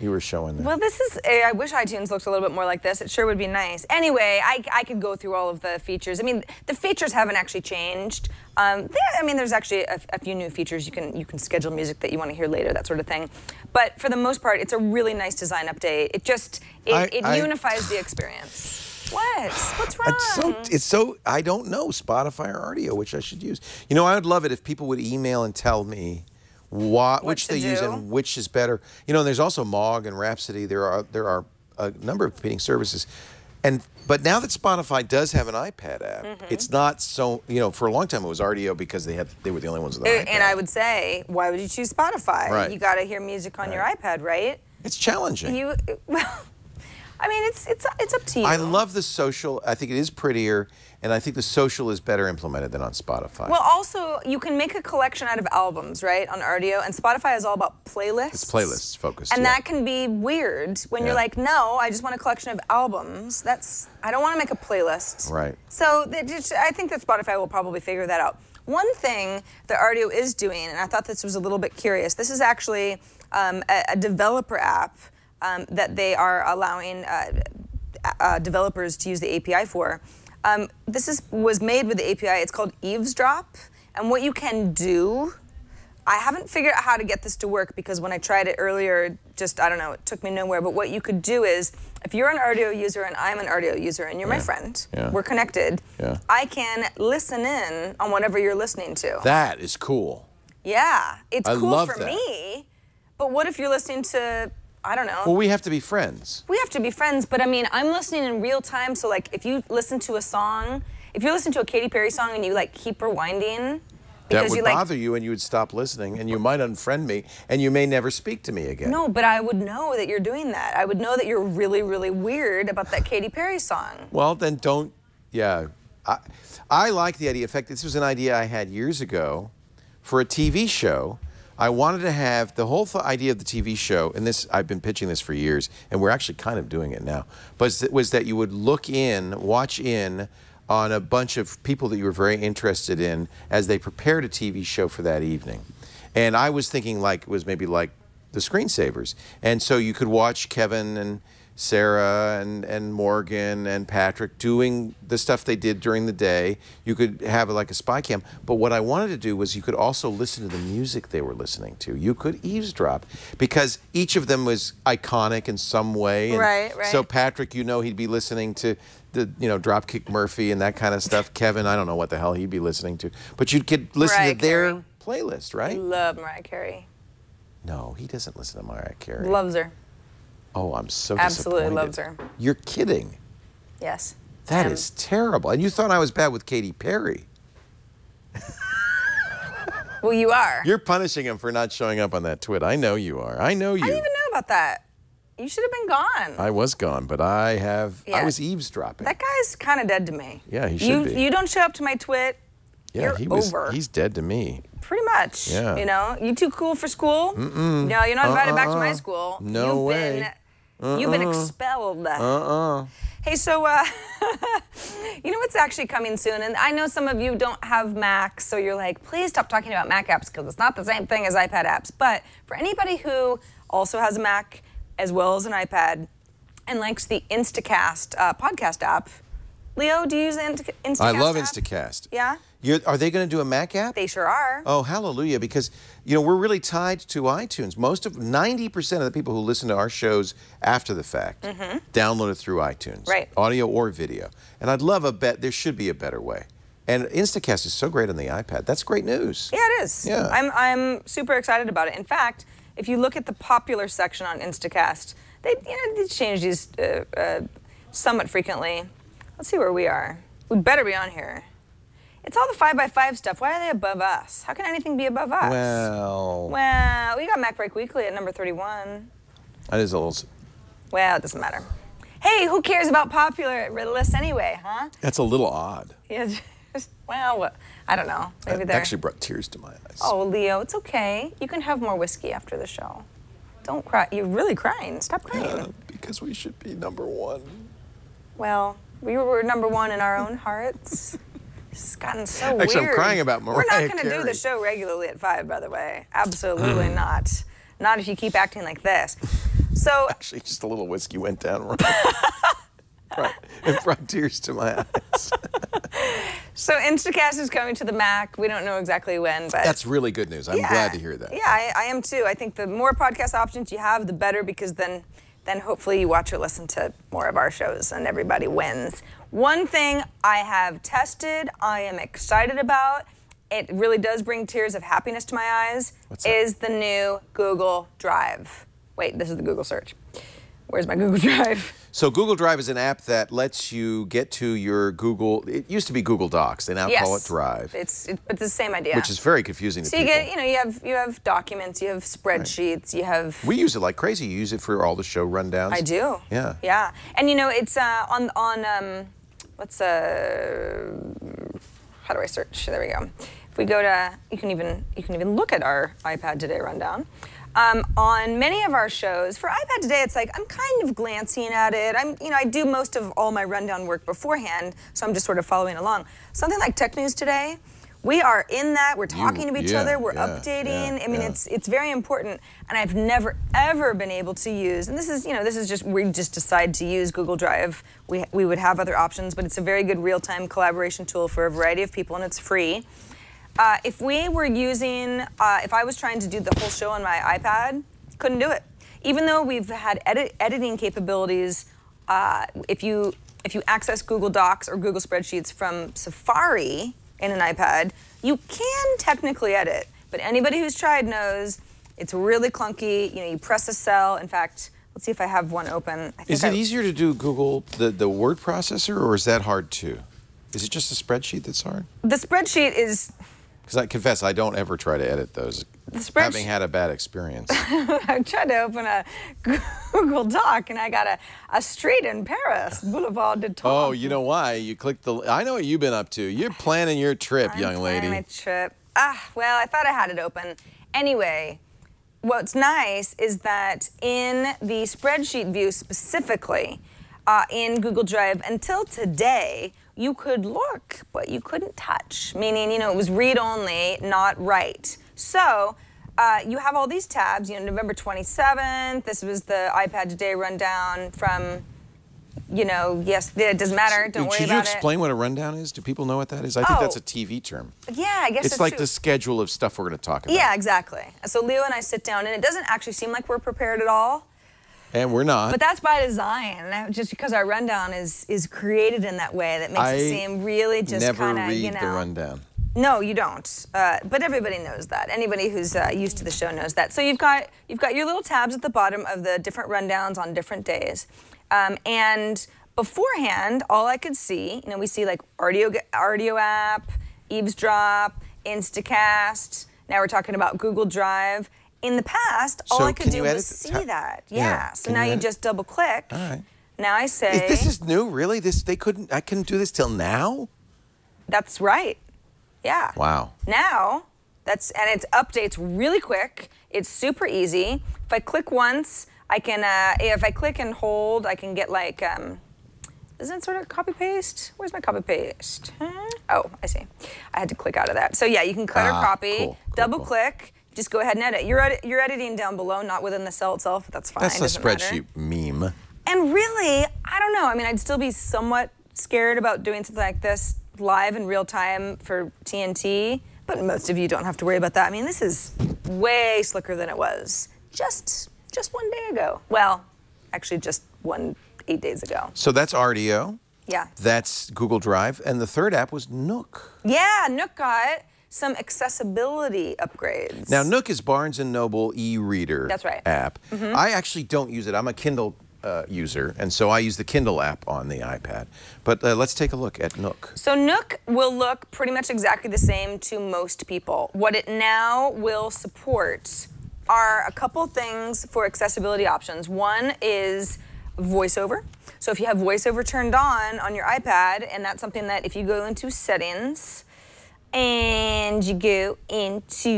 You were showing that. Well, this is. eh, I wish iTunes looked a little bit more like this. It sure would be nice. Anyway, I, I could go through all of the features. I mean, the features haven't actually changed. Um, there, I mean, there's actually a, a few new features. You can you can schedule music that you want to hear later, that sort of thing. But for the most part, it's a really nice design update. It just it, I- it I- unifies the experience. What? What's wrong? It's so, it's so, I don't know Spotify or Rdio, which I should use. You know, I would love it if people would email and tell me what, which they use and which is better. You know, and there's also Mog and Rhapsody. There are there are a number of competing services. And but now that Spotify does have an iPad app, Mm-hmm. it's not so you know. For a long time, it was Rdio because they had they were the only ones with an iPad. and I would say, why would you choose Spotify? Right. You got to hear music on your iPad, right? it's challenging. You well, I mean, it's it's it's up to you. I love the social. I think it is prettier, and I think the social is better implemented than on Spotify. Well, also, you can make a collection out of albums, right, on Rdio, and Spotify is all about playlists. It's playlists focused, And yeah. that can be weird when you're like, no, I just want a collection of albums. That's I don't want to make a playlist. Right. So just, I think that Spotify will probably figure that out. One thing that Rdio is doing, and I thought this was a little bit curious. This is actually um, a, a developer app um, that they are allowing uh, uh, developers to use the API for. Um, this is was made with the API. It's called Eavesdrop, and what you can do. I haven't figured out how to get this to work because when I tried it earlier, just I don't know, it took me nowhere. But what you could do is, if you're an Rdio user and I'm an Rdio user and you're my friend, Yeah. we're connected. Yeah. I can listen in on whatever you're listening to. that is cool. yeah, it's I cool love for that. me. But what if you're listening to I don't know. Well, we have to be friends. we have to be friends, but I mean, I'm listening in real time. So like, if you listen to a song if you listen to a Katy Perry song and you like keep rewinding That because would you like bother you and you would stop listening and you might unfriend me and you may never speak to me again. No, but I would know that you're doing that. I would know that you're really, really weird about that Katy Perry song. Well, then don't. Yeah, I, I like the idea. In fact, this was an idea I had years ago for a TV show. I wanted to have the whole idea of the TV show, and this I've been pitching this for years, and we're actually kind of doing it now. But was that you would look in, watch in on a bunch of people that you were very interested in as they prepared a TV show for that evening. And I was thinking like it was maybe like the screensavers. And so you could watch Kevin and Sarah and, and Morgan and Patrick doing the stuff they did during the day. You could have it like a spy cam. But what I wanted to do was you could also listen to the music they were listening to. You could eavesdrop because each of them was iconic in some way. And Right, right. So Patrick, you know, he'd be listening to the, you know, Dropkick Murphy and that kind of stuff. Kevin, I don't know what the hell he'd be listening to. But you could listen Mariah to their Carey. playlist, I right? love Mariah Carey. No, he doesn't listen to Mariah Carey. Loves her. Oh, I'm so Absolutely loves her. You're kidding. Yes. That Um, is terrible. And you thought I was bad with Katy Perry. Well, you are. You're punishing him for not showing up on that twit. I know you are. I know you. I didn't even know about that. You should have been gone. I was gone, but I have. I was eavesdropping. that guy's kind of dead to me. Yeah, he you, should be. You don't show up to my twit. yeah, you're he was. over. He's dead to me. Pretty much. Yeah. You know, you too cool for school? Mm-mm. No, you're not invited back to my Uh-uh. school. No you've way. Been, You've been expelled. Uh-uh. Hey, so uh, you know what's actually coming soon? And I know some of you don't have Macs, so you're like, please stop talking about Mac apps because it's not the same thing as iPad apps. But for anybody who also has a Mac as well as an iPad and likes the Instacast uh, podcast app, Leo, do you use the Insta- Instacast? I love app? Instacast. Yeah, You're, are they going to do a Mac app? they sure are. Oh, hallelujah! Because you know we're really tied to iTunes. Most of ninety percent of the people who listen to our shows after the fact download it through iTunes. Right. Audio or video. And I'd love a bet. There should be a better way. And Instacast is so great on the iPad. That's great news. Yeah, it is. Yeah. I'm, I'm super excited about it. In fact, if you look at the popular section on Instacast, they, you know, they change these uh, uh, somewhat frequently. Let's see where we are. We better be on here. It's all the 5x5 stuff. Why are they above us? How can anything be above us? Well, Well, we got MacBreak Weekly at number 31. that is a little. Well, it doesn't matter. Hey, who cares about popular lists anyway, huh? That's a little odd. Yeah, just, well, I don't know. Maybe That actually brought tears to my eyes. Oh, Leo, it's okay. You can have more whiskey after the show. Don't cry. You're really crying. Stop crying. Yeah, because we should be number one. Well, we were number one in our own hearts. It's gotten so weird. Actually, I'm crying about We're not going to do the show regularly at five, by the way. Absolutely mm. not. Not if you keep acting like this. So, Actually, just a little whiskey went down wrong. Right. It brought tears to my eyes. so Instacast is coming to the Mac. We don't know exactly when, but That's really good news. I'm Yeah. glad to hear that. Yeah, I, I am too. I think the more podcast options you have, the better because then, then hopefully you watch or listen to more of our shows and everybody wins. One thing I have tested, I am excited about. It really does bring tears of happiness to my eyes. What's that? is the new Google Drive. Wait, this is the Google search. Where's my Google Drive? So Google Drive is an app that lets you get to your Google. It used to be Google Docs. They now call it Drive, It's it, it's the same idea. which is very confusing to so you people. get you know you have you have documents, you have spreadsheets, you have we use it like crazy. You use it for all the show rundowns. I do. Yeah. Yeah, and you know it's uh, on on um, what's uh, how do I search? There we go. If we go to, you can even you can even look at our iPad Today rundown. Um, on many of our shows, for iPad Today, it's like I'm kind of glancing at it. I'm, you know, I do most of all my rundown work beforehand, so I'm just sort of following along. Something like Tech News Today, we are in that. We're talking to each yeah, other. We're yeah, updating. yeah, I mean, it's it's very important, and I've never ever been able to use. And this is you know this is just we just decide to use Google Drive. We we would have other options, but it's a very good real-time collaboration tool for a variety of people, and it's free. Uh, if we were using, uh, if I was trying to do the whole show on my iPad, couldn't do it. Even though we've had edit, editing capabilities, uh, if you if you access Google Docs or Google Spreadsheets from Safari in an iPad, you can technically edit. But anybody who's tried knows it's really clunky. You know, you press a cell. In fact, let's see if I have one open. I think Is it I- easier to do Google the, the word processor, or is that hard too? Is it just a spreadsheet that's hard? The spreadsheet is Because I confess, I don't ever try to edit those. Spreadsheet- Having had a bad experience. I tried to open a Google Doc and I got a, a street in Paris, Boulevard de Temple. oh, you know why? You clicked the. I know what you've been up to. You're planning your trip, I'm young planning lady. My trip. Ah, well, I thought I had it open. Anyway, what's nice is that in the spreadsheet view specifically, uh, in Google Drive, until today, you could look, but you couldn't touch. Meaning, you know, it was read only, not write. So. Uh, you have all these tabs. You know, November 27th. This was the iPad Today rundown from, you know, yes, it doesn't matter. Don't worry about it. Should you explain what a rundown is? Do people know what that is? I think Oh. that's a TV term. Yeah, I guess It's like true. the schedule of stuff we're going to talk about. Yeah, exactly. So Leo and I sit down, and it doesn't actually seem like we're prepared at all. And we're not. But that's by design, just because our rundown is is created in that way that makes I it seem really just kind of you know. never read the rundown. No, you don't. Uh, but everybody knows that. Anybody who's uh, used to the show knows that. So you've got you've got your little tabs at the bottom of the different rundowns on different days, um, and beforehand, all I could see, you know, we see like Rdio Rdio app, Eavesdrop, Instacast. Now we're talking about Google Drive. In the past, all So I could do was see that. Yeah, Yeah. So can now you you just double click. All right. Now I say. If this is new, really? This they couldn't. I couldn't do this till now. That's right. Yeah. Wow. Now, that's and it updates really quick. It's super easy. If I click once, I can. Uh, if I click and hold, I can get like. Um, isn't it sort of copy paste? Where's my copy paste? Huh? Oh, I see. I had to click out of that. So yeah, you can cut or Ah, copy, cool, cool, double cool. click. Just go ahead and edit. You're, you're editing down below, not within the cell itself. But that's fine. That's a doesn't matter. spreadsheet meme. And really, I don't know. I mean, I'd still be somewhat scared about doing something like this live in real time for TNT, but most of you don't have to worry about that. I mean, this is way slicker than it was just just one day ago. Well, actually, just one eight days ago. So that's Rdio. Yeah. That's Google Drive, and the third app was Nook. Yeah, Nook got some accessibility upgrades. Now Nook is Barnes and Noble e-reader That's right. App. Mm-hmm. I actually don't use it. I'm a Kindle uh, user, and so I use the Kindle app on the iPad. But uh, let's take a look at Nook. So Nook will look pretty much exactly the same to most people. What it now will support are a couple things for accessibility options. One is voiceover. So if you have voiceover turned on on your iPad, and that's something that if you go into settings and you go into,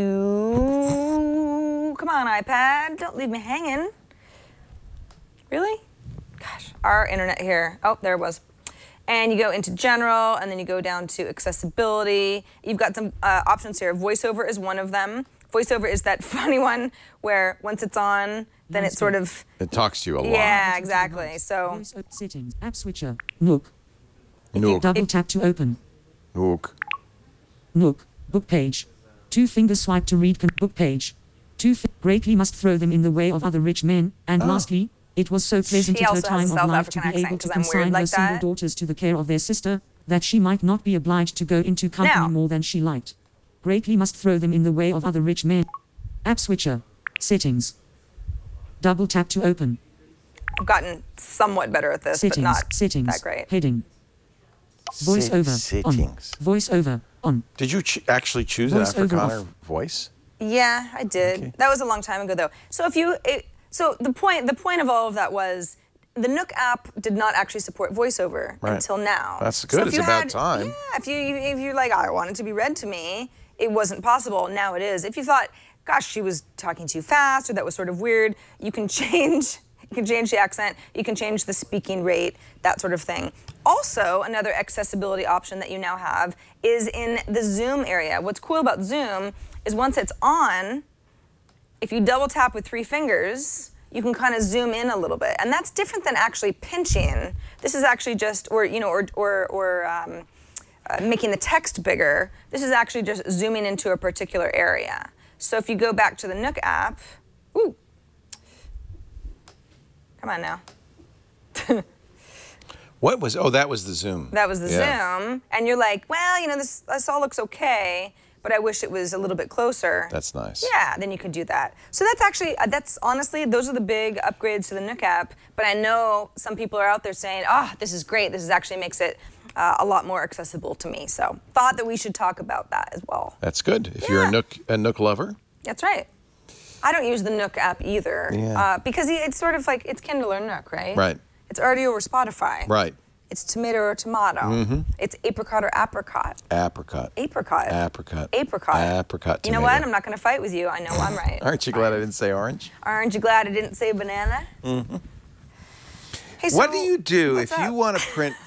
come on iPad, don't leave me hanging. Really? Gosh, our internet here. Oh, there it was. And you go into general, and then you go down to accessibility. You've got some uh, options here. VoiceOver is one of them. VoiceOver is that funny one where once it's on, then it sort of. It talks to you a lot. Yeah, exactly. So Voice settings. App switcher. Nook. Nook. Double tap to open. Nook. Nook. Book page. Two finger swipe to read con- book page. Two fi- greatly must throw them in the way of other rich men. And lastly, it was so pleasant She at her also has a time of South life to be able to to 'cause I'm consign her like single that. daughters to the care of their sister, that she might not be obliged to go into company Now- more than she liked. Greatly must throw them in the way of other rich men. App switcher. Settings. Double tap to open. I've gotten somewhat better at this, Settings. but not settings. that great. Heading. Voice over. On. Settings. Voice over. On. Did you ch- actually choose an Voice over Afrikaner off. voice? Yeah, I did. That was a long time ago, though. So if you, it, so the point, the point of all of that was, the Nook app did not actually support VoiceOver Right. until now. That's So good. if It's you about had- time. Yeah, if you if you're like, I want it to be read to me, it wasn't possible. Now it is. If you thought, gosh, she was talking too fast, or that was sort of weird, you can change. You can change the accent. You can change the speaking rate, that sort of thing. Also, another accessibility option that you now have is in the Zoom area. What's cool about Zoom is once it's on, if you double tap with three fingers, you can kind of zoom in a little bit, and that's different than actually pinching. This is actually just, or you know, or or or um, uh, making the text bigger. This is actually just zooming into a particular area. So if you go back to the Nook app, ooh, come on now. What was? Oh, that was the Zoom. That was the Yeah. zoom, and you're like, well, you know, this this all looks okay, but I wish it was a little bit closer. That's nice. Yeah, then you could do that. So that's actually, uh, that's honestly, those are the big upgrades to the Nook app. But I know some people are out there saying, oh, this is great. This is actually makes it uh, a lot more accessible to me. So thought that we should talk about that as well. That's good. If you're a Yeah. Nook a Nook lover, That's right. I don't use the Nook app either Yeah. uh, because it's sort of like it's Kindle or Nook, right? Right. It's already over Spotify. right? It's tomato or tomato. Mhm. It's apricot or apricot. Apricot. Apricot. Apricot. Apricot. Apricot. You know what? I'm not going to fight with you. I know I'm right. Aren't you glad I didn't say orange? Aren't you glad I didn't say banana? hmm Hey, so what do you do if what's you want to print?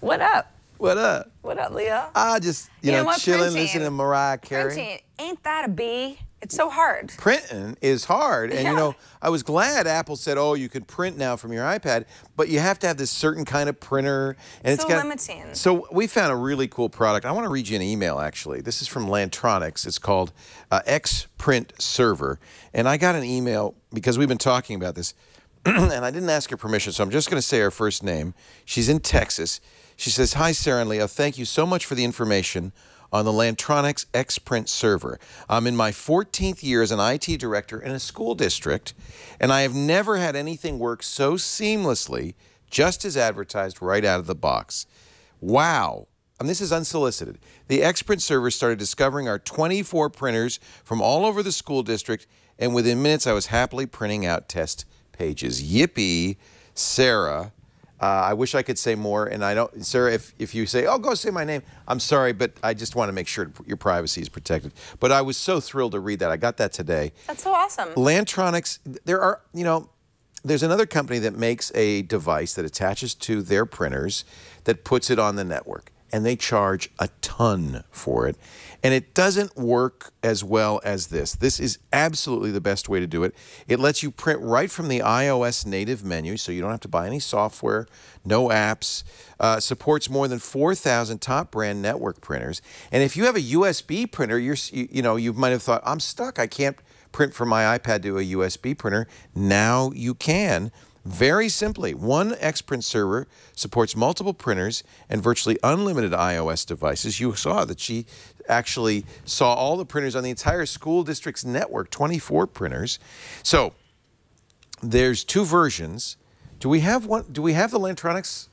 What up? what up? What up, Leo? Ah, just you, You know know, chilling, printing- listening to Mariah Carey. Printing, ain't that a bee? It's so hard. Printing is hard, and Yeah. you know, I was glad Apple said, "Oh, you can print now from your iPad," but you have to have this certain kind of printer, and it's So got limiting. So we found a really cool product. I want to read you an email. Actually, this is from Lantronix. It's called uh, X Print Server, and I got an email because we've been talking about this, and I didn't ask her permission, so I'm just going to say her first name. She's in Texas. She says, "Hi, Sarah and Leo. Thank you so much for the information." On the Lantronix X Print server. I'm in my 14th year as an IT director in a school district, and I have never had anything work so seamlessly, just as advertised right out of the box. Wow. And this is unsolicited. The Xprint server started discovering our 24 printers from all over the school district, and within minutes I was happily printing out test pages. Yippee, Sarah. Uh, I wish I could say more, and I don't, Sarah. If, if you say, "Oh, go say my name," I'm sorry, but I just want to make sure your privacy is protected. But I was so thrilled to read that. I got that today. That's so awesome. Lantronix, there are, you know, there's another company that makes a device that attaches to their printers that puts it on the network, and they charge a ton for it. And it doesn't work as well as this. This is absolutely the best way to do it. It lets you print right from the iOS native menu, so you don't have to buy any software, no apps. Uh, supports more than 4,000 top brand network printers. And if you have a USB printer, you're, you, you know, you might have thought, I'm stuck. I can't print from my iPad to a USB printer. Now you can. Very simply, one Xprint server supports multiple printers and virtually unlimited iOS devices. You saw that she actually saw all the printers on the entire school district's network, 24 printers. So there's two versions. Do we have one? Do we have the Lantronix?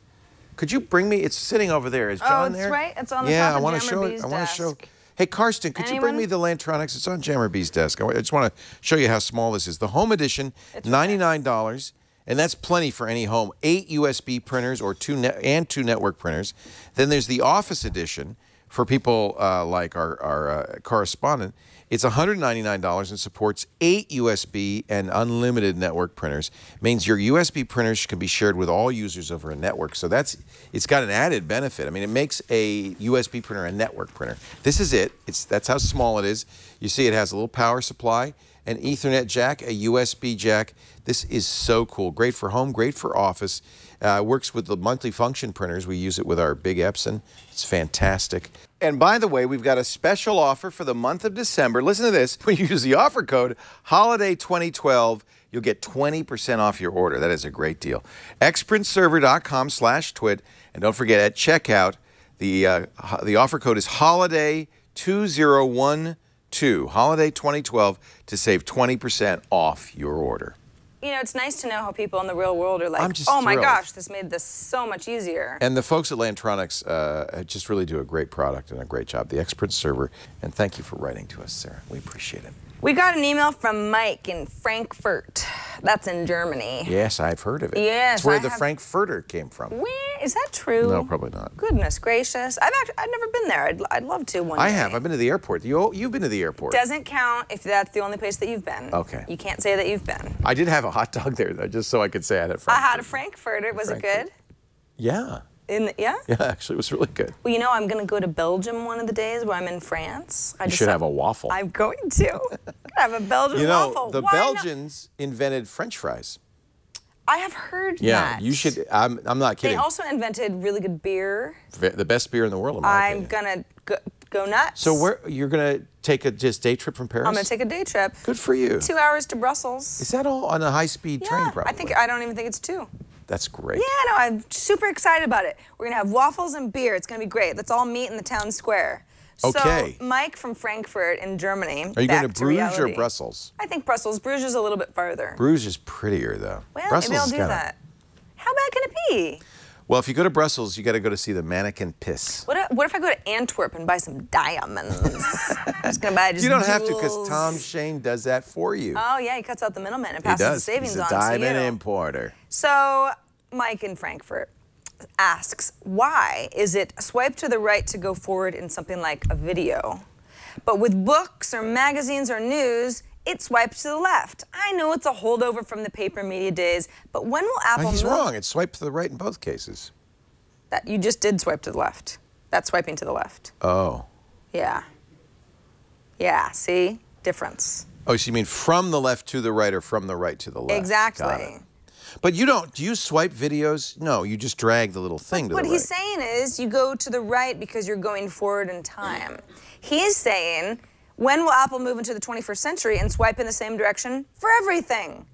Could you bring me? It's sitting over there. Is Oh, John it's there? right- it's on the yeah, top I wanna show it. I want to show. Hey, Karsten, could you bring me the Lantronix? It's on Jammer B's desk. I just want to show you how small this is. The home edition, ninety-nine dollars, and that's plenty for any home. Eight USB printers or two and two network printers. Then there's the Office edition for people uh, like our our uh, correspondent. It's $199 and supports eight USB and unlimited network printers. Means your USB printers can be shared with all users over a network. So that's it's got an added benefit. I mean, it makes a USB printer a network printer. This is it. It's that's how small it is. You see, it has a little power supply, an Ethernet jack, a USB jack. This is so cool. Great for home. Great for office. Uh, works with the monthly function printers. We use it with our big Epson. It's fantastic. And by the way, we've got a special offer for the month of December. Listen to this. When you use the offer code HOLIDAY2012, you'll get 20% off your order. That is a great deal. Xprintserver.com slash twit. And don't forget at checkout, the, uh, the offer code is HOLIDAY2012, HOLIDAY2012, to save 20% off your order. You know, it's nice to know how people in the real world are like, oh my gosh, this made this so much easier. And the folks at Lantronix uh, just really do a great product and a great job. The Xprint Server. And thank you for writing to us, Sarah. We appreciate it. We got an email from Mike in Frankfurt. That's in Germany. Yes, I've heard of it. Yes, It's where I the have- Frankfurter came from. Where is that true? No, probably not. Goodness gracious. I've actually I've never been there. I'd, I'd love to one I day. have. I've been to the airport. You, you've been to the airport. Doesn't count if that's the only place that you've been. Okay. You can't say that you've been. I did have a hot dog there, though, just so I could say I had a I Frankfurt. had a Frankfurter. Was it good? Yeah. In the, yeah? Yeah, actually, it was really good. Well, you know, I'm going to go to Belgium one of the days where I'm in France. I You just should thought- have a waffle. I'm going to. have a Belgian You know, waffle. the Why not? Belgians invented French fries. I have heard Yeah, that. you should. I'm, I'm not kidding. They also invented really good beer. Ve- the best beer in the world, in my I'm opinion. gonna go, go nuts. So where you're gonna take a just day trip from Paris? I'm gonna take a day trip. Good for you. Two hours to Brussels. Is that all on a high-speed train? Yeah, Probably. I think I don't even think it's two. That's great. Yeah, no, I'm super excited about it. We're gonna have waffles and beer. It's gonna be great. Let's all meet in the town square. Okay. So Mike from Frankfurt in Germany. Are you going to Bruges or. Brussels? I think Brussels. Bruges is a little bit farther. Bruges is prettier though. well, Brussels maybe I'll do kinda- that. How bad can it be? Well, if you go to Brussels, you got to go to see the Manneken Pis. What if, what if I go to Antwerp and buy some diamonds? I'm just gonna buy just You don't have to because. Tom Shane does that for you. Oh yeah, he cuts out the middleman and passes the savings He's a on to you. Diamond importer. So Mike in Frankfurt asks, why is it swipe to the right to go forward in something like a video, but with books or magazines or news? It swipes to the left. I know it's a holdover from the paper media days, but when will Apple Oh, he's wrong. It's swipe to the right in both cases. That you just did swipe to the left. That's swiping to the left. Oh. Yeah. Yeah, see? Difference. Oh, so you mean from the left to the right or from the right to the left? Exactly. But you don't, do you swipe videos? No, you just drag the little thing to What he's saying is you go to the right because you're going forward in time. He's saying, when will Apple move into the 21st century and swipe in the same direction for everything?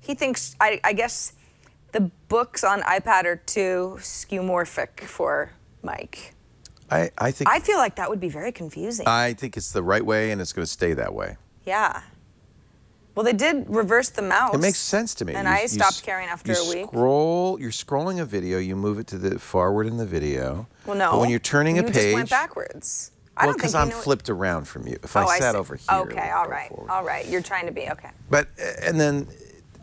He thinks, I, I guess, the books on iPad are too skeuomorphic for Mike. I, I think I feel like that would be very confusing. I think it's the right way and it's going to stay that way. yeah. Well, they did reverse the mouse. It makes sense to me. And You- I stopped caring after you a week. Scroll. You're scrolling a video. You move it to the forward in the video. Well, no. But when you're turning you a page, You just went backwards. I well, because I'm flipped around from you. If oh, I sat see. over here. Okay, all right, forward. all right. You're trying to be okay. But uh, and then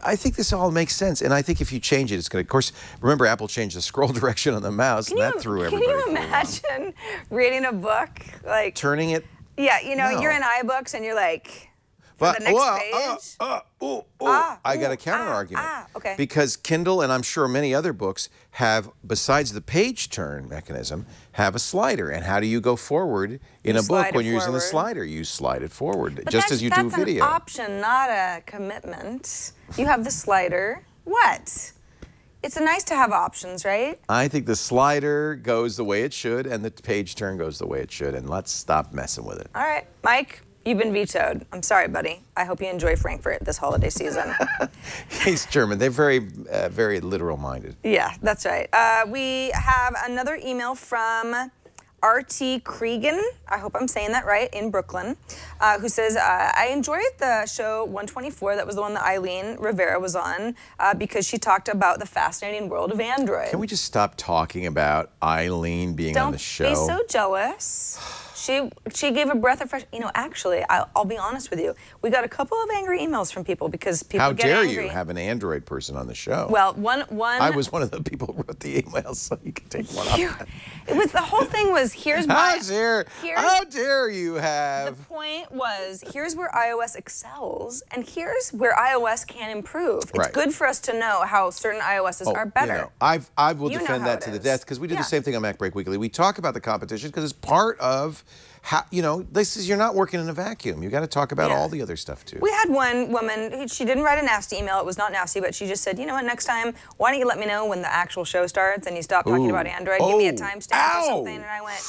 I think this all makes sense. And I think if you change it, it's going to. Of course, remember Apple changed the scroll direction on the mouse, Can and you, that threw can everybody. you for a imagine reading a book like Turning it. yeah, you know, No. you're in iBooks and you're like But the next whoa, page. uh, uh, ooh, ooh. Ah, I got a counter ah, argument. ah, okay. Because Kindle and I'm sure many other books have, besides the page turn mechanism, have a slider. And how do you go forward in You a book when you're using the slider? You slide it forward, But just as you that's do video. an option, not a commitment. You have the slider. What? It's nice to have options, right? I think the slider goes the way it should, and the page turn goes the way it should. And let's stop messing with it. All right, Mike, you've been vetoed. I'm sorry, buddy. I hope you enjoy Frankfurt this holiday season. He's German. They're very, uh, very literal minded. Yeah, that's right. Uh, we have another email from RT Cregan, I hope I'm saying that right, in Brooklyn, uh, who says, uh, I enjoyed the show 124. That was the one that Eileen Rivera was on uh, because she talked about the fascinating world of Android. Can we just stop talking about Eileen being Don't on the show? Don't be so jealous. She she gave a breath of fresh. You know, actually, I'll, I'll be honest with you. We got a couple of angry emails from people because people How get dare angry. you have an Android person on the show? Well, one one. I was one of the people who wrote the emails, so you can take one You- off. it was the whole thing was here's my. How dare, here's- how dare you have? the point was here's where iOS excels and here's where iOS can improve. It's Right. good for us to know how certain iOSs Oh, are you better. know, I've, I will You defend that to the death because we do Yeah. the same thing on Mac Break Weekly. We talk about the competition because it's part of how, you know, this is, you're not working in a vacuum. You got to talk about Yeah. all the other stuff too. We had one woman, she didn't write a nasty email, it was not nasty, but she just said, you know what, next time, why don't you let me know when the actual show starts and you stop talking Ooh. about Android, give me a Oh. timestamp or something. And I went,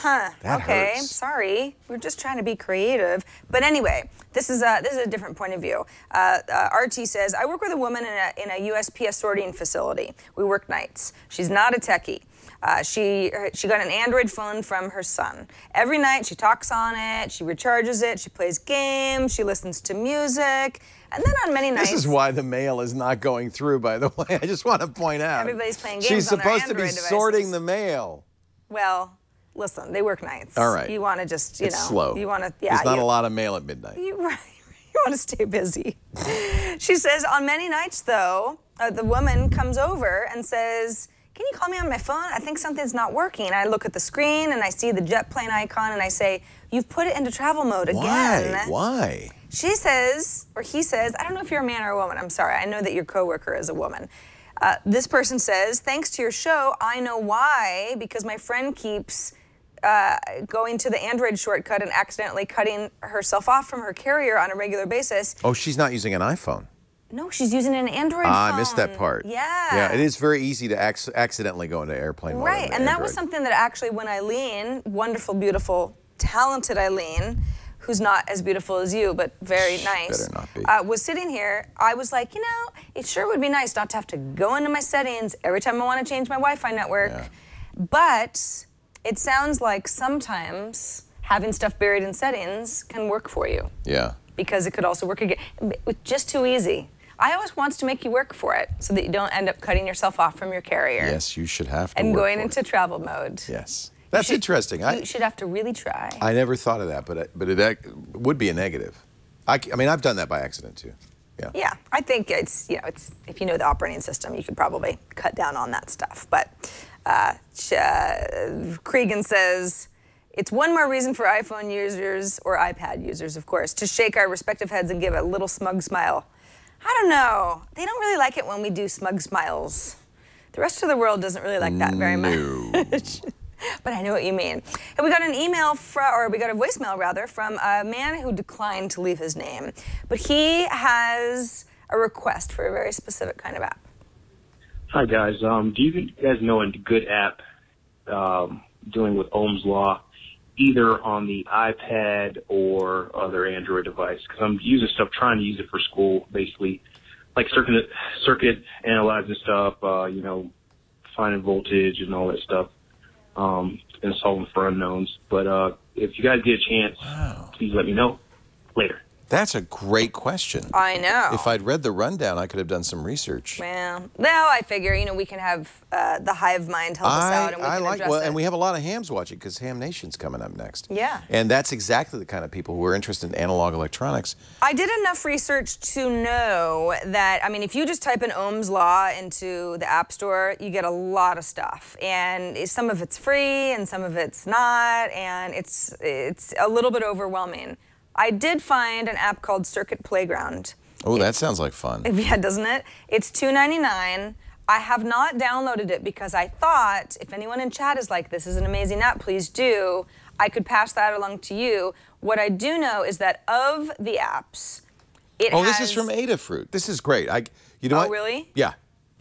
huh, That okay, hurts. sorry. We're just trying to be creative. But anyway, this is a, this is a different point of view. Uh, uh, RT says, I work with a woman in a, in a USPS sorting facility. We work nights. She's not a techie. Uh, she she got an Android phone from her son. Every night she talks on it, she recharges it, she plays games, she listens to music, and then on many nights This is why the mail is not going through, by the way. I just want to point out. Everybody's playing She's games on their supposed to be Android sorting the mail. Well, listen, they work nights. All right. You want to just, you it's know, slow. You want to, yeah. There's not you, a lot of mail at midnight. You, you want to stay busy. she says, on many nights, though, uh, the woman comes over and says, Can you call me on my phone? I think something's not working. I look at the screen and I see the jet plane icon and I say, You've put it into travel mode again. Why? Why? She says, or he says, I don't know if you're a man or a woman. I'm sorry. I know that your coworker is a woman. Uh, this person says, thanks to your show, I know why, because my friend keeps uh, going to the Android shortcut and accidentally cutting herself off from her carrier on a regular basis. Oh, she's not using an iPhone. No, she's using an Android Ah, phone. I missed that part. Yeah. Yeah, it is very easy to ac- accidentally go into airplane mode. Right, and that was something that actually, when Eileen, wonderful, beautiful, talented Eileen, who's not as beautiful as you, but very nice, better not be. Uh, was sitting here, I was like, you know, it sure would be nice not to have to go into my settings every time I want to change my Wi-Fi network. Yeah. But it sounds like sometimes having stuff buried in settings can work for you Yeah. because it could also work again. It's just too easy. iOS wants to make you work for it so that you don't end up cutting yourself off from your carrier Yes, you should have to. and going into It. travel mode. Yes, that's should- interesting. I you should have to really try. I never thought of that, but it, but it would be a negative. I mean, I've done that by accident too. Yeah. Yeah, I think it's you know it's if you know the operating system, you could probably cut down on that stuff. But uh, uh, Cregan says it's one more reason for iPhone users or iPad users, of course, to shake our respective heads and give a little smug smile. I don't know. They don't really like it when we do smug smiles. The rest of the world doesn't really like that very much. but I know what you mean. And we got an email from, or we got a voicemail rather, from a man who declined to leave his name. But he has a request for a very specific kind of app. Hi guys. Um, do you guys know a good app um, dealing with Ohm's law, either on the iPad or other Android device? Because I'm using stuff, trying to use it for school, basically, like circuit circuit analyzing stuff, uh, you know, finding voltage and all that stuff, um, and solving for unknowns. But uh, if you guys get a chance, please let me know later. That's a great question. I know. If I'd read the rundown, I could have done some research. Well, now I figure, you know, we can have uh, the hive mind help us out and we I can like address well, it. and we have a lot of hams watching because Ham Nation's coming up next. Yeah. And that's exactly the kind of people who are interested in analog electronics. I did enough research to know that, I mean, if you just type in Ohm's Law into the App Store, you get a lot of stuff. And some of it's free and some of it's not, and it's, it's a little bit overwhelming. I did find an app called Circuit Playground. Oh, that sounds like fun. Yeah, doesn't it? It's $2.99. I have not downloaded it because I thought if anyone in chat is like, this is an amazing app, please do, I could pass that along to you. What I do know is that of the apps, it oh, has. this is from Adafruit. This is great. I, you know Oh, what? really? Yeah.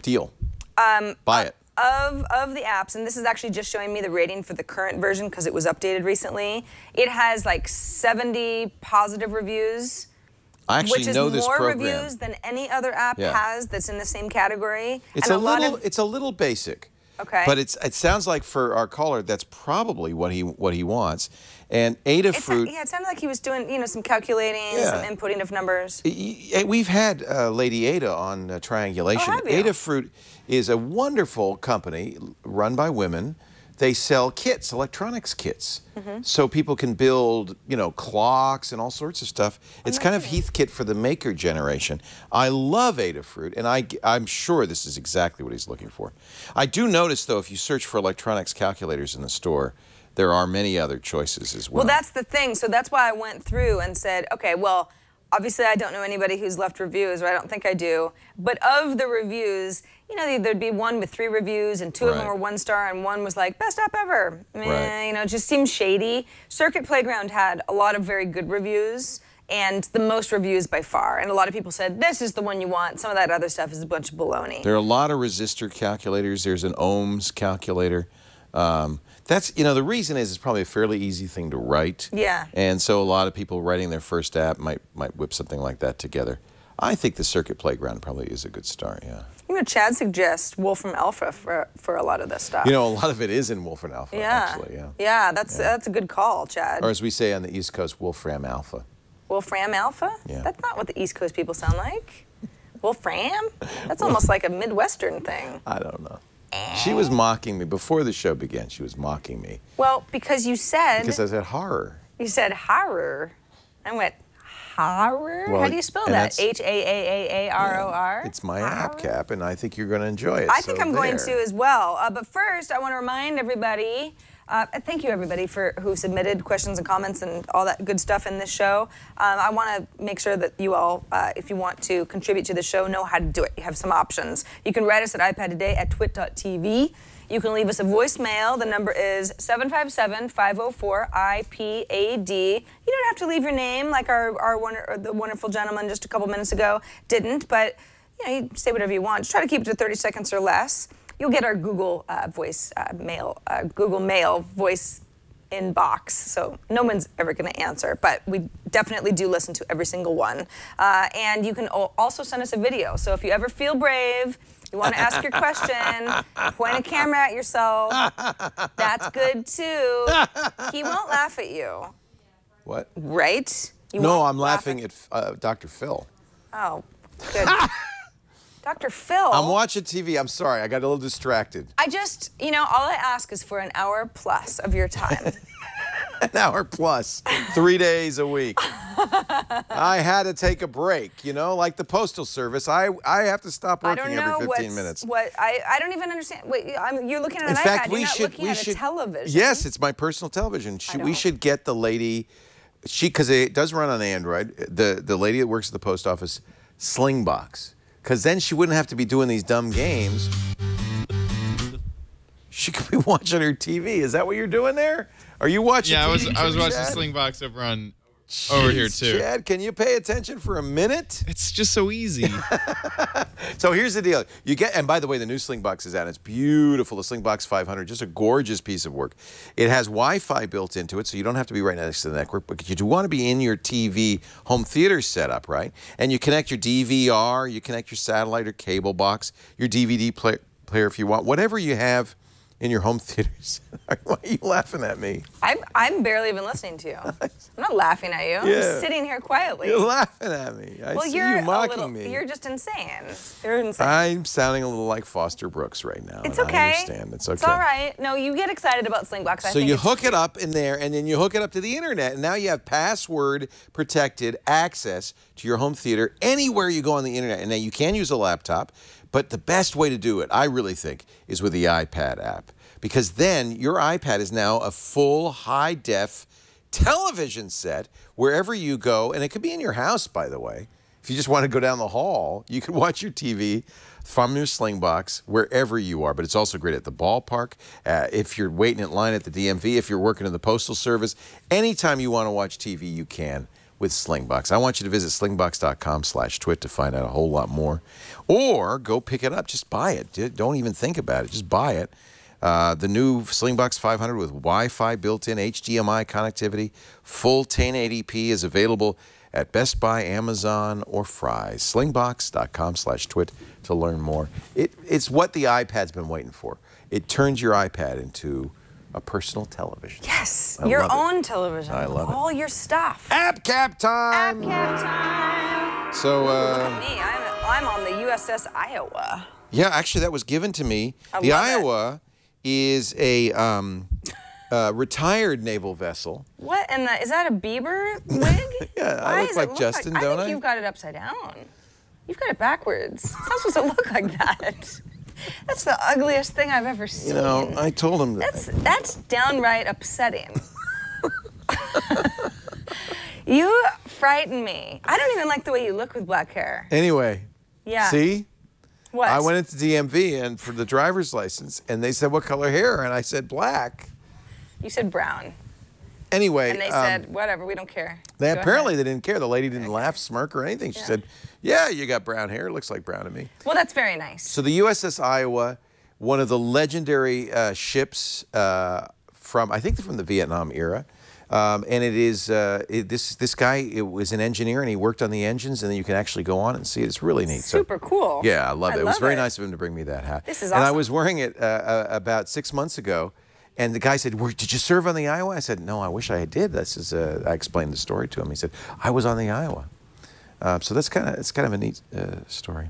Deal. Um, Buy it. Of of the apps, and this is actually just showing me the rating for the current version because it was updated recently. It has like 70 positive reviews. I actually which is know this more program. reviews than any other app Yeah. has that's in the same category. It's and a, lot little. it's a little basic. Okay. But it's. It sounds like for our caller, that's probably what he what he wants. And It Adafruit. sa- yeah, it sounded like he was doing, you know, some calculating, Yeah. some inputting of numbers. We've had uh, Lady Ada on uh, Triangulation. Oh, have you? Adafruit is a wonderful company run by women. They sell kits, electronics kits, Mm-hmm. so people can build, you know, clocks and all sorts of stuff. It's kind of Heathkit for the maker generation. I love Adafruit, and I, I'm sure this is exactly what he's looking for. I do notice, though, if you search for electronics calculators in the store, there are many other choices as well. Well, that's the thing. So that's why I went through and said, okay, well, obviously I don't know anybody who's left reviews, or I don't think I do. But of the reviews, you know, there'd be one with three reviews, and two of them were one star, and one was like best app ever. Eh, Right. You know, it just seems shady. Circuit Playground had a lot of very good reviews. And the most reviews by far. And a lot of people said, this is the one you want. Some of that other stuff is a bunch of baloney. There are a lot of resistor calculators. There's an ohms calculator. Um, that's you know the reason is it's probably a fairly easy thing to write. Yeah. And so a lot of people writing their first app might might whip something like that together. I think the Circuit Playground probably is a good start. Yeah. You know, Chad suggests Wolfram Alpha for, for a lot of this stuff. You know, a lot of it is in Wolfram Alpha. yeah. Actually, yeah. Yeah, that's that's a good call, Chad. Or as we say on the East Coast, Wolfram Alpha. Wolfram Alpha? Yeah. That's not what the East Coast people sound like. Wolfram? That's almost like a Midwestern thing. I don't know. She was mocking me before the show began. She was mocking me Well, because you said because I said horror. you said horror. I went horror. Well, How do you spell that? H A A A A R O R. It's my app cap, and I think you're going to enjoy it. I think so I'm going to as well. Uh, but first, I want to remind everybody. Uh, thank you, everybody, for who submitted questions and comments and all that good stuff in this show. Um, I want to make sure that you all, uh, if you want to contribute to the show, know how to do it. You have some options. You can write us at iPad Today at twit.tv. You can leave us a voicemail. The number is 757-504-IPAD. You don't have to leave your name like our, our or the wonderful gentleman just a couple minutes ago didn't, but you know, you say whatever you want. Just try to keep it to 30 seconds or less. You'll get our Google uh, voice uh, mail, uh, Google Mail voice inbox. So no one's ever going to answer, but we definitely do listen to every single one. Uh, and you can also send us a video. So if you ever feel brave, you want to ask your question, point a camera at yourself. That's good too. He won't laugh at you, What? right? You no, I'm laugh laughing at uh, Dr. Phil. Oh, Good. Dr. Phil. I'm watching TV. I'm sorry, I got a little distracted. I just, you know, all I ask is for an hour plus of your time. An hour plus, three days a week. I had to take a break, you know, like the postal service. I I have to stop working every 15 minutes. what I, I don't even understand. Wait, I'm, you're looking at In an fact, iPad. we you're not should looking we at should a television. Yes, it's my personal television. Should, we should get the lady. She because it does run on Android. The the lady that works at the post office, Slingbox, because then she wouldn't have to be doing these dumb games. She could be watching her TV. Is that what you're doing there? Are you watching? Yeah, I was TV, I was watching Chad? Slingbox over on over here too. Chad, can you pay attention for a minute? It's just so easy. So here's the deal. You get, and by the way, the new Slingbox is out. It's beautiful. The Slingbox 500, just a gorgeous piece of work. It has Wi-Fi built into it, so you don't have to be right next to the network, but you do want to be in your TV home theater setup, right? And you connect your DVR, you connect your satellite or cable box, your DVD play, player if you want, whatever you have in your home theaters. Why are you laughing at me? I'm, I'm barely even listening to you. I'm not laughing at you. Yeah. I'm sitting here quietly. You're laughing at me. I well, see you're you mocking little, me. You're just insane. You're insane. I'm sounding a little like Foster Brooks right now. it's okay. I understand. It's okay. It's all right. No, you get excited about Slingbox. I So you hook it up in there, and then you hook it up to the internet, and now you have password protected access to your home theater anywhere you go on the internet. And now you can use a laptop, but the best way to do it, I really think, is with the iPad app, because then your iPad is now a full high def television set wherever you go, and it could be in your house, by the way. If you just want to go down the hall, you can watch your TV from your Slingbox wherever you are. But it's also great at the ballpark. Uh, if you're waiting in line at the DMV, if you're working in the Postal Service, anytime you want to watch TV, you can with Slingbox. I want you to visit slingbox.com slash twit to find out a whole lot more. Or go pick it up. Just buy it. Don't even think about it. Just buy it. Uh, the new Slingbox 500 with Wi-Fi built-in HDMI connectivity, full 1080p is available at Best Buy, Amazon, or Fry's. Slingbox.com slash twit to learn more. It, it's what the iPad's been waiting for. It turns your iPad into a personal television. Yes, I your love it. own television. I love it. All your stuff. App cap time! App Cap time. So, uh, Me, I'm, I'm on the USS Iowa. yeah, actually, that was given to me. I the. Iowa is a um, uh, retired naval vessel. What? And the, is that a Bieber wig? Yeah, I look like it look Justin, like, don't I I? think you've got it upside down. You've got it backwards. It's not supposed to look like that. That's the ugliest thing I've ever seen. You know, I told him that. That's that's downright upsetting. you frighten me. I don't even like the way you look with black hair. Anyway, Yeah. see? What? I went into DMV and for the driver's license, and they said, "What color hair?" And I said, "Black." You said brown, Anyway, and they um, said whatever. We don't care. they Go apparently ahead. they didn't care. The lady didn't laugh, smirk, or anything. She said, "Yeah, you got brown hair. It looks like brown to me." Well, that's very nice. So the USS Iowa, one of the legendary uh, ships uh, from I think from the Vietnam era. Um, and it is uh, it, this this guy it was an engineer and he worked on the engines and then you can actually go on and see it. It's really neat. So- Super cool. Yeah, I love I it. It was very it. nice of him to bring me that hat. This is And I was wearing it uh, uh, about six months ago, and the guy said, "Did you serve on the Iowa?" I said, "No, I wish I did." This is uh, I explained the story to him. He said, "I was on the Iowa." Uh, so that's kind of it's kind of a neat uh, story.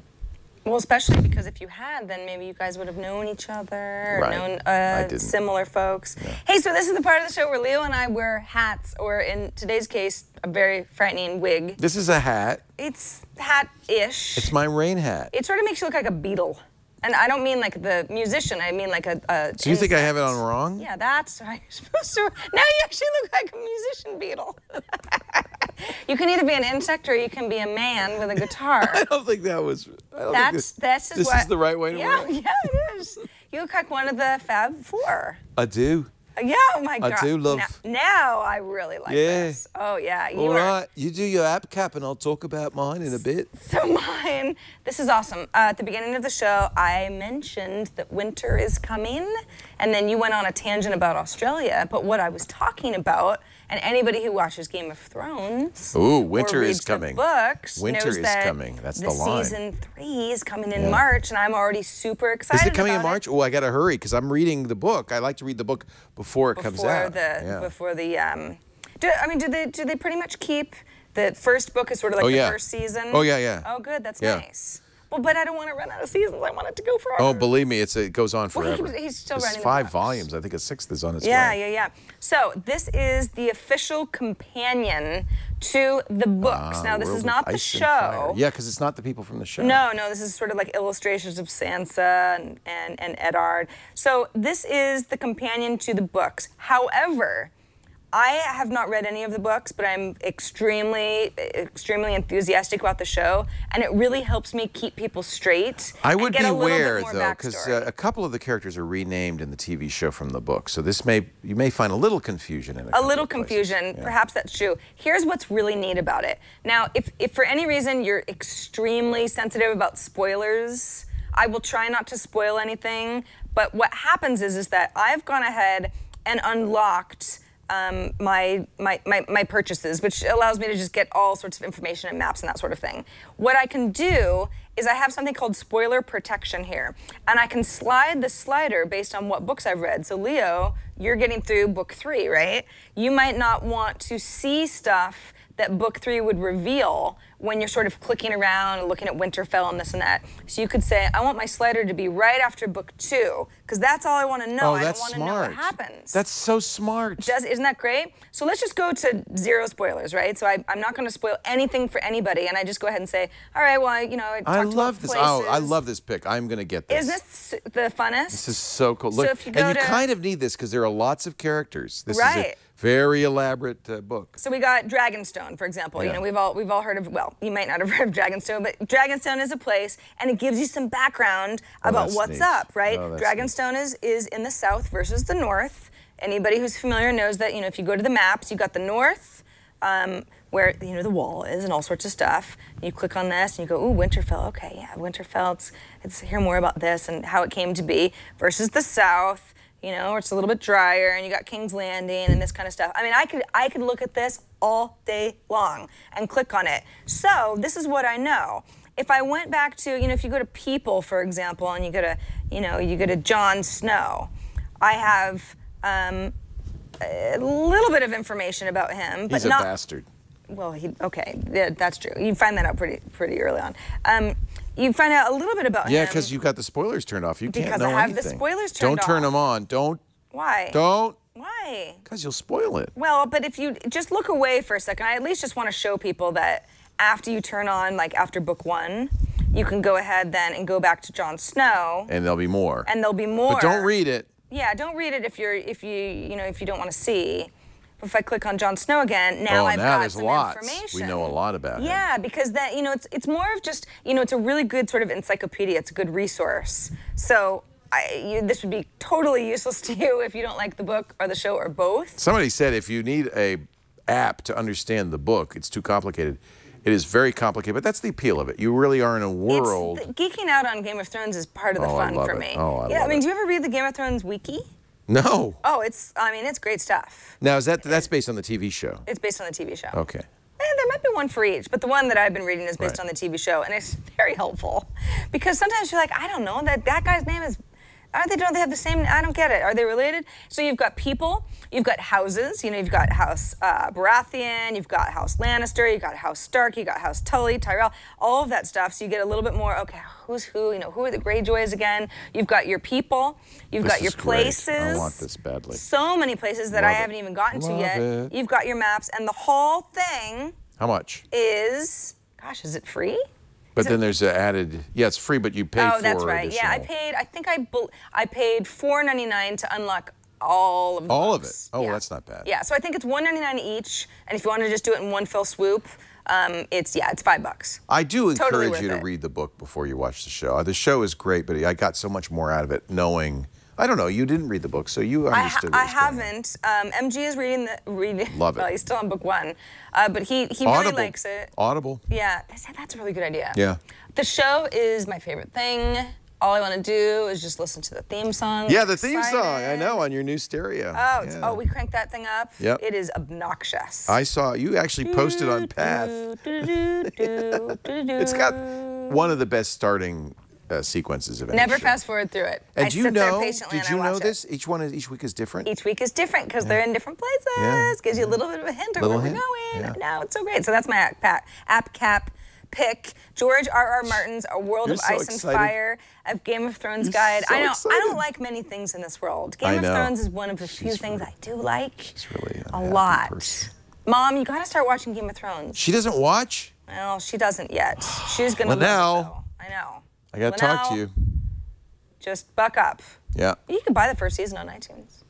Well, especially because if you had, then maybe you guys would have known each other, Right. known uh, similar folks. Hey, so this is the part of the show where Leo and I wear hats, or in today's case, a very frightening wig. This is a hat. It's hat-ish. It's my rain hat. It sort of makes you look like a beetle. And I don't mean like the musician, I mean like a. a So you think I have it on wrong? Yeah, that's how you're supposed to. Now you actually look like a musician beetle. you can either be an insect or you can be a man with a guitar. I don't think that was. I don't think That's this, that's this what, is the right way to yeah, wear it. Yeah, it is. You look like one of the Fab Four. I do. Yeah, oh my I god. do love- Now, now I really like Yeah. this. Oh yeah, you All are. right, you do your app cap, and I'll talk about mine in a bit. So mine, this is awesome. Uh, at the beginning of the show, I mentioned that winter is coming, and then you went on a tangent about Australia. But what I was talking about, and anybody who watches Game of Thrones, Ooh, winter is coming. books, Winter is that coming. That's the the line. season three is coming in Yeah. March, and I'm already super excited. Is it coming in March? Oh, I gotta hurry because I'm reading the book. I like to read the book before it comes before out. the yeah. before the um, do, I mean, do they do they pretty much keep The first book is sort of like Oh, the yeah. first season. Oh, yeah, yeah. Oh, good. That's Yeah. nice. Well, but I don't want to run out of seasons. I want it to go forever. Oh, believe me, it's it goes on Well, he forever. he's still It's the five volumes. I think a sixth is on its Yeah, way. yeah, yeah. yeah. So this is the official companion to the books. Ah, now, this is not the Ice and Fire. show. Yeah, because it's not the people from the show. No, no, this is sort of like illustrations of Sansa and, and, and Eddard. So this is the companion to the books. However, I have not read any of the books, but I'm extremely, extremely enthusiastic about the show, and it really helps me keep people straight. I would a beware though, because uh, a couple of the characters are renamed in the TV show from the book. So this may you may find a little confusion in it. a little confusion. Perhaps that's true. Here's what's really neat about it. Now, if, if for any reason you're extremely sensitive about spoilers, I will try not to spoil anything. But what happens is, is that I've gone ahead and unlocked um, my, my, my, my purchases, which allows me to just get all sorts of information and maps and that sort of thing. What I can do is I have something called spoiler protection here. And I can slide the slider based on what books I've read. So, Leo, you're getting through book three, right? You might not want to see stuff that book three would reveal when you're sort of clicking around and looking at Winterfell and this and that. So you could say, I want my slider to be right after book two, because that's all I want to know. Oh, I that's don't want to know what happens. That's so smart. Does, isn't that great? So let's just go to zero spoilers, right? So I, I'm not going to spoil anything for anybody, and I just go ahead and say, all right, well, I, you know, I I love this. Oh, I love this pick. I'm going to get this. Isn't this the funnest? This is so cool. So Look, if you and go you to- kind of need this because there are lots of characters. This is Right. Very elaborate uh, book. So we got Dragonstone, for example. You know, we've all we've all heard of. Well, you might not have heard of Dragonstone, but Dragonstone is a place, and it gives you some background Oh, about what's neat. up, right? Oh, Dragonstone is is in the south versus the north. Anybody who's familiar knows that you know if you go to the maps, you got the north. Um, where you know the wall is and all sorts of stuff. You click on this and you go, ooh, Winterfell. Okay, yeah, Winterfell. It's, it's hear more about this and how it came to be versus the South. You know, where it's a little bit drier and you got King's Landing and this kind of stuff. I mean, I could I could look at this all day long and click on it. So this is what I know. If I went back to, you know, if you go to People, for example, and you go to, you know, you go to Jon Snow, I have um, a little bit of information about him, but He's a not. bastard. Well, he okay, yeah, that's true. You find that out pretty pretty early on. Um, you find out a little bit about Yeah, him. because you got the spoilers turned off. You can't Because know I have the anything. spoilers Don't turned turn them on. Don't. Why? Don't. Why? Because you'll spoil it. Well, but if you just look away for a second, I at least just want to show people that after you turn on, like after book one, you can go ahead then and go back to Jon Snow, And there'll be more. and there'll be more. But don't read it. Yeah, don't read it if you're if you you know if you don't want to see. If I click on Jon Snow again, now oh, I've now got there's some lots. information. We know a lot about him. Yeah, because that you know it's it's more of just you know it's a really good sort of encyclopedia. It's a good resource. So I, you, this would be totally useless to you if you don't like the book or the show or both. Somebody said if you need a app to understand the book, it's too complicated. It is very complicated, but that's the appeal of it. You really are in a world. It's, geeking out on Game of Thrones is part of the Oh, fun for it. me. Oh, I yeah, I mean, it. do you ever read the Game of Thrones wiki? No. Oh, it's I mean it's great stuff. Now is that that's based on the TV show? It's based on the TV show. Okay. And there might be one for each, but the one that I've been reading is based Right. on the TV show, and it's very helpful because sometimes you're like, I don't know that that guy's name is. Are they don't they have the same? I don't get it. Are they related? So you've got people, you've got houses. You know, you've got House uh, Baratheon, you've got House Lannister, you've got House Stark, you got House Tully, Tyrell, all of that stuff. So you get a little bit more. Okay, who's who? You know, who are the Greyjoys again? You've got your people, you've This got your is great. places. I want this badly. So many places that I Love it. haven't even gotten to yet. it. You've got your maps, and the whole thing How much? is, gosh, is it free? But then there's a added. Yeah, it's free, but you pay oh, for that's right. Yeah, I paid. I think I I paid four ninety nine to unlock all of all of it. Oh, yeah. that's not bad. Yeah, so I think it's one ninety nine each, and if you want to just do it in one fell swoop, um, it's yeah, it's five bucks. I do Totally encourage you to it. read the book before you watch the show. Uh, The show is great, but I got so much more out of it knowing. I don't know. You didn't read the book, so you I, ha- understood. I going on. haven't. Um, MG is reading the reading. Love it. Well, he's still on book one, uh, but he he really likes it. Audible. Yeah, that's a really good idea. Yeah. The show is my favorite thing. All I want to do is just listen to the theme song. Yeah, the theme song. I know on your new stereo. Oh, it's, Yeah. oh, we cranked that thing up. Yep. It is obnoxious. I saw you actually posted on Path. It's got one of the best starting uh, sequences of any Never show. fast forward through it. And I you know? Did you know this? Each one is each week is different. Each week is different because they're in different places. Yeah. Gives you a little bit of a hint of Little where hint, we're going. yeah. No, it's so great. So that's my app, app cap pick. George R. R. Martin's A World You're of so Ice and. Fire, a Game of Thrones You're guide. so I know I don't like many things in this world. Game of. Thrones is one of the few She's things really- I do like. She's really a lot. person. Mom, you gotta start watching Game of Thrones. She doesn't watch. Well, she doesn't yet. She's gonna. it, Linnell. though. I know. I gotta talk to you. Just buck up. Yeah. You can buy the first season on iTunes.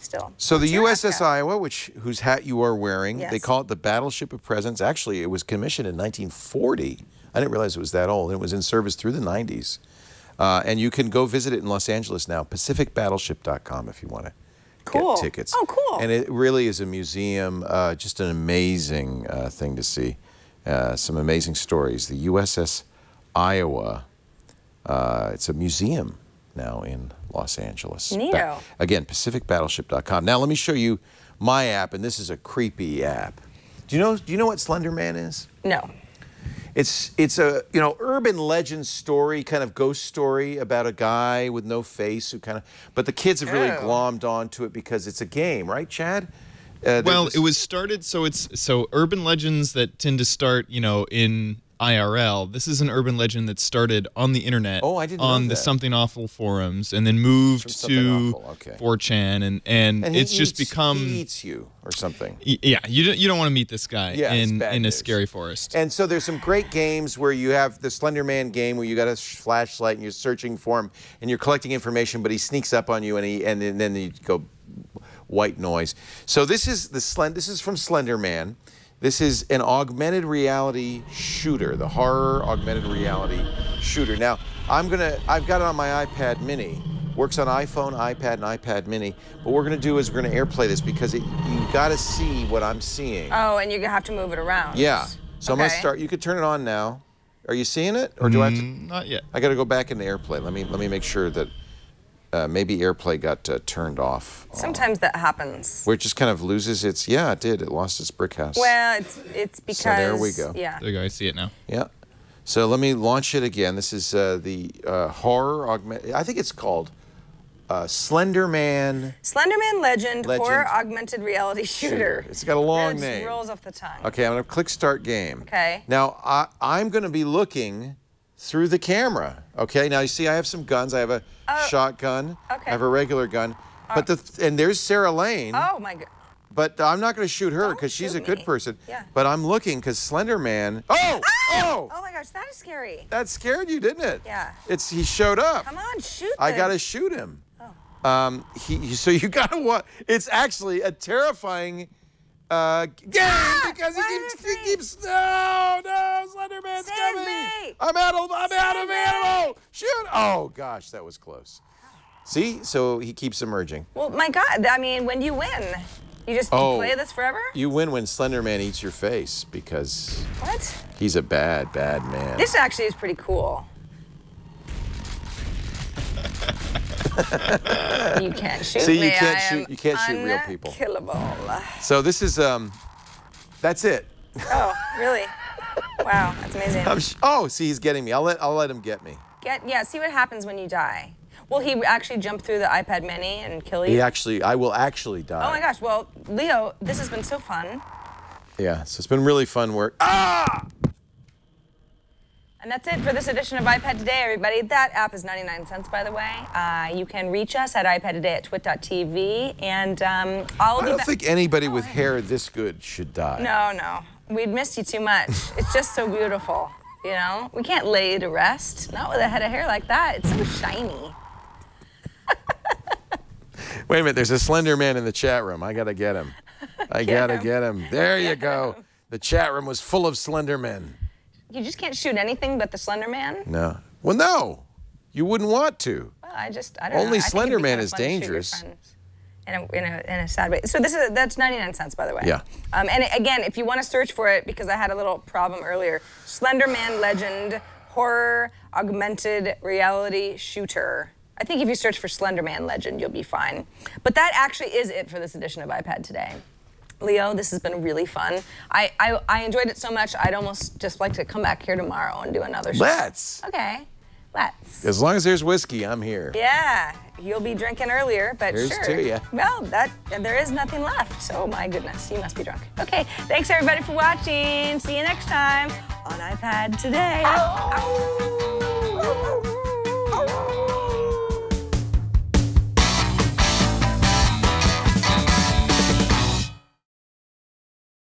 Still. So the What's USS? Iowa, which whose hat you are wearing, they call it the Battleship of Presidents. Actually, it was commissioned in 1940. I didn't realize it was that old. It was in service through the 90s. Uh, and you can go visit it in Los Angeles now, pacificbattleship.com if you want to Cool. get tickets. Oh, cool. And it really is a museum, uh, just an amazing uh, thing to see. Uh, some amazing stories. The USS Iowa, uh, it's a museum now in Los Angeles. Neato. again, pacificbattleship.com. Now let me show you my app, and this is a creepy app. Do you know? Do you know what Slender Man is? No. It's it's a you know urban legend story, kind of ghost story about a guy with no face who kind of. But the kids have really Oh. glommed onto it because it's a game, right, Chad? Uh, Well, this- it was started so it's so urban legends that tend to start, you know, in IRL. This is an urban legend that started on the internet. Oh, I didn't on the. Something Awful forums, and then moved to okay. 4chan, and and, and it's just become. he eats you or something. Yeah, you don't you don't want to meet this guy Yeah, in in a scary forest. And so there's some great games where you have the Slender Man game where you got a flashlight and you're searching for him and you're collecting information, but he sneaks up on you and he and, then- then you go white noise. So this is the Slend. This is from Slender Man. This is an augmented reality shooter, the horror augmented reality shooter. Now I'm gonna. I've got it on my iPad Mini. Works on iPhone, iPad, and iPad Mini. What we're gonna do is we're gonna AirPlay this because it, you got to see what I'm seeing. Oh, and you're gonna have to move it around. Yeah. So I'm gonna start. You could turn it on now. Are you seeing it, or do I have to? Mm, Not yet. I got to go back into AirPlay. Let me let me make sure that uh, maybe AirPlay got uh, turned off. Sometimes that happens. Where it just kind of loses its. Yeah, it did. It lost its brick house. Well, it's it's because. So there we go. Yeah. There you go. I see it now. Yeah. So let me launch it again. This is uh, the uh, horror augment. I think it's called uh, Slender Man. Slenderman Legend, Legend. horror augmented reality shooter. It's got a long It just name. rolls off the tongue. Okay, I'm going to click Start Game. Okay. Now, I, I'm going to be looking through the camera. Okay, now you see I have some guns. I have a shotgun. Oh. okay. I have a regular gun. But the and there's Sarah Lane. Oh my god. But I'm not going to shoot her because she's a good me. person. Yeah. But I'm looking because Slender Man. Oh! Oh! Oh my gosh, that is scary. That scared you, didn't it? Yeah. It's he showed up. Come on, shoot. I got to shoot him. Oh. Um, he, so you got to what? It's actually a terrifying uh, game because he Ah! keeps, he keeps. No, no, Slenderman's Save coming. me! I'm out of. I'm out of me! ammo. Shoot! Oh gosh, that was close. See, so he keeps emerging. Well, my God, I mean, when do you win, you just Oh. play this forever? You win when Slenderman eats your face because What? he's a bad, bad man. This actually is pretty cool. you can't shoot See, you me. can't I shoot- you can't shoot real people. Unkillable. So this is um, that's it. Oh, really? Wow, that's amazing. Oh, see, he's getting me. I'll let I'll let him get me. Get yeah. See what happens when you die. Will he actually jump through the iPad Mini and kill you? He actually, I will actually die. Oh my gosh. Well, Leo, this has been so fun. Yeah, so it's been really fun work. Ah! And that's it for this edition of iPad Today, everybody. That app is 99 cents, by the way. Uh, you can reach us at iPad Today at twit.tv. And um, I'll I don't think anybody with hair this good should die. No, no. We'd missed you too much. It's just so beautiful. You know? We can't lay you to rest. Not with a head of hair like that. It's so shiny. Wait a minute, there's a slender man in the chat room. I gotta get him. I gotta get him. There you go. The chat room was full of slender men. You just can't shoot anything but the Slender Man? No. Well, no. You wouldn't want to. Well, I just, I don't know. Only I Slender Man is fun to shoot your dangerous. In a, in, a, in a sad way. So this is that's 99 cents, by the way. Yeah. Um, and again, if you want to search for it, because I had a little problem earlier, Slender Man Legend horror augmented reality shooter. I think if you search for Slender Man Legend, you'll be fine. But that actually is it for this edition of iPad today. Leo, this has been really fun. I, I, I enjoyed it so much, I'd almost just like to come back here tomorrow and do another show. Let's. Okay. Let's. As long as there's whiskey, I'm here. Yeah, you'll be drinking earlier, but Here's sure. to ya. Well, that there is nothing left. So my goodness, you must be drunk. Okay, thanks everybody for watching. See you next time on iPad Today. Ow.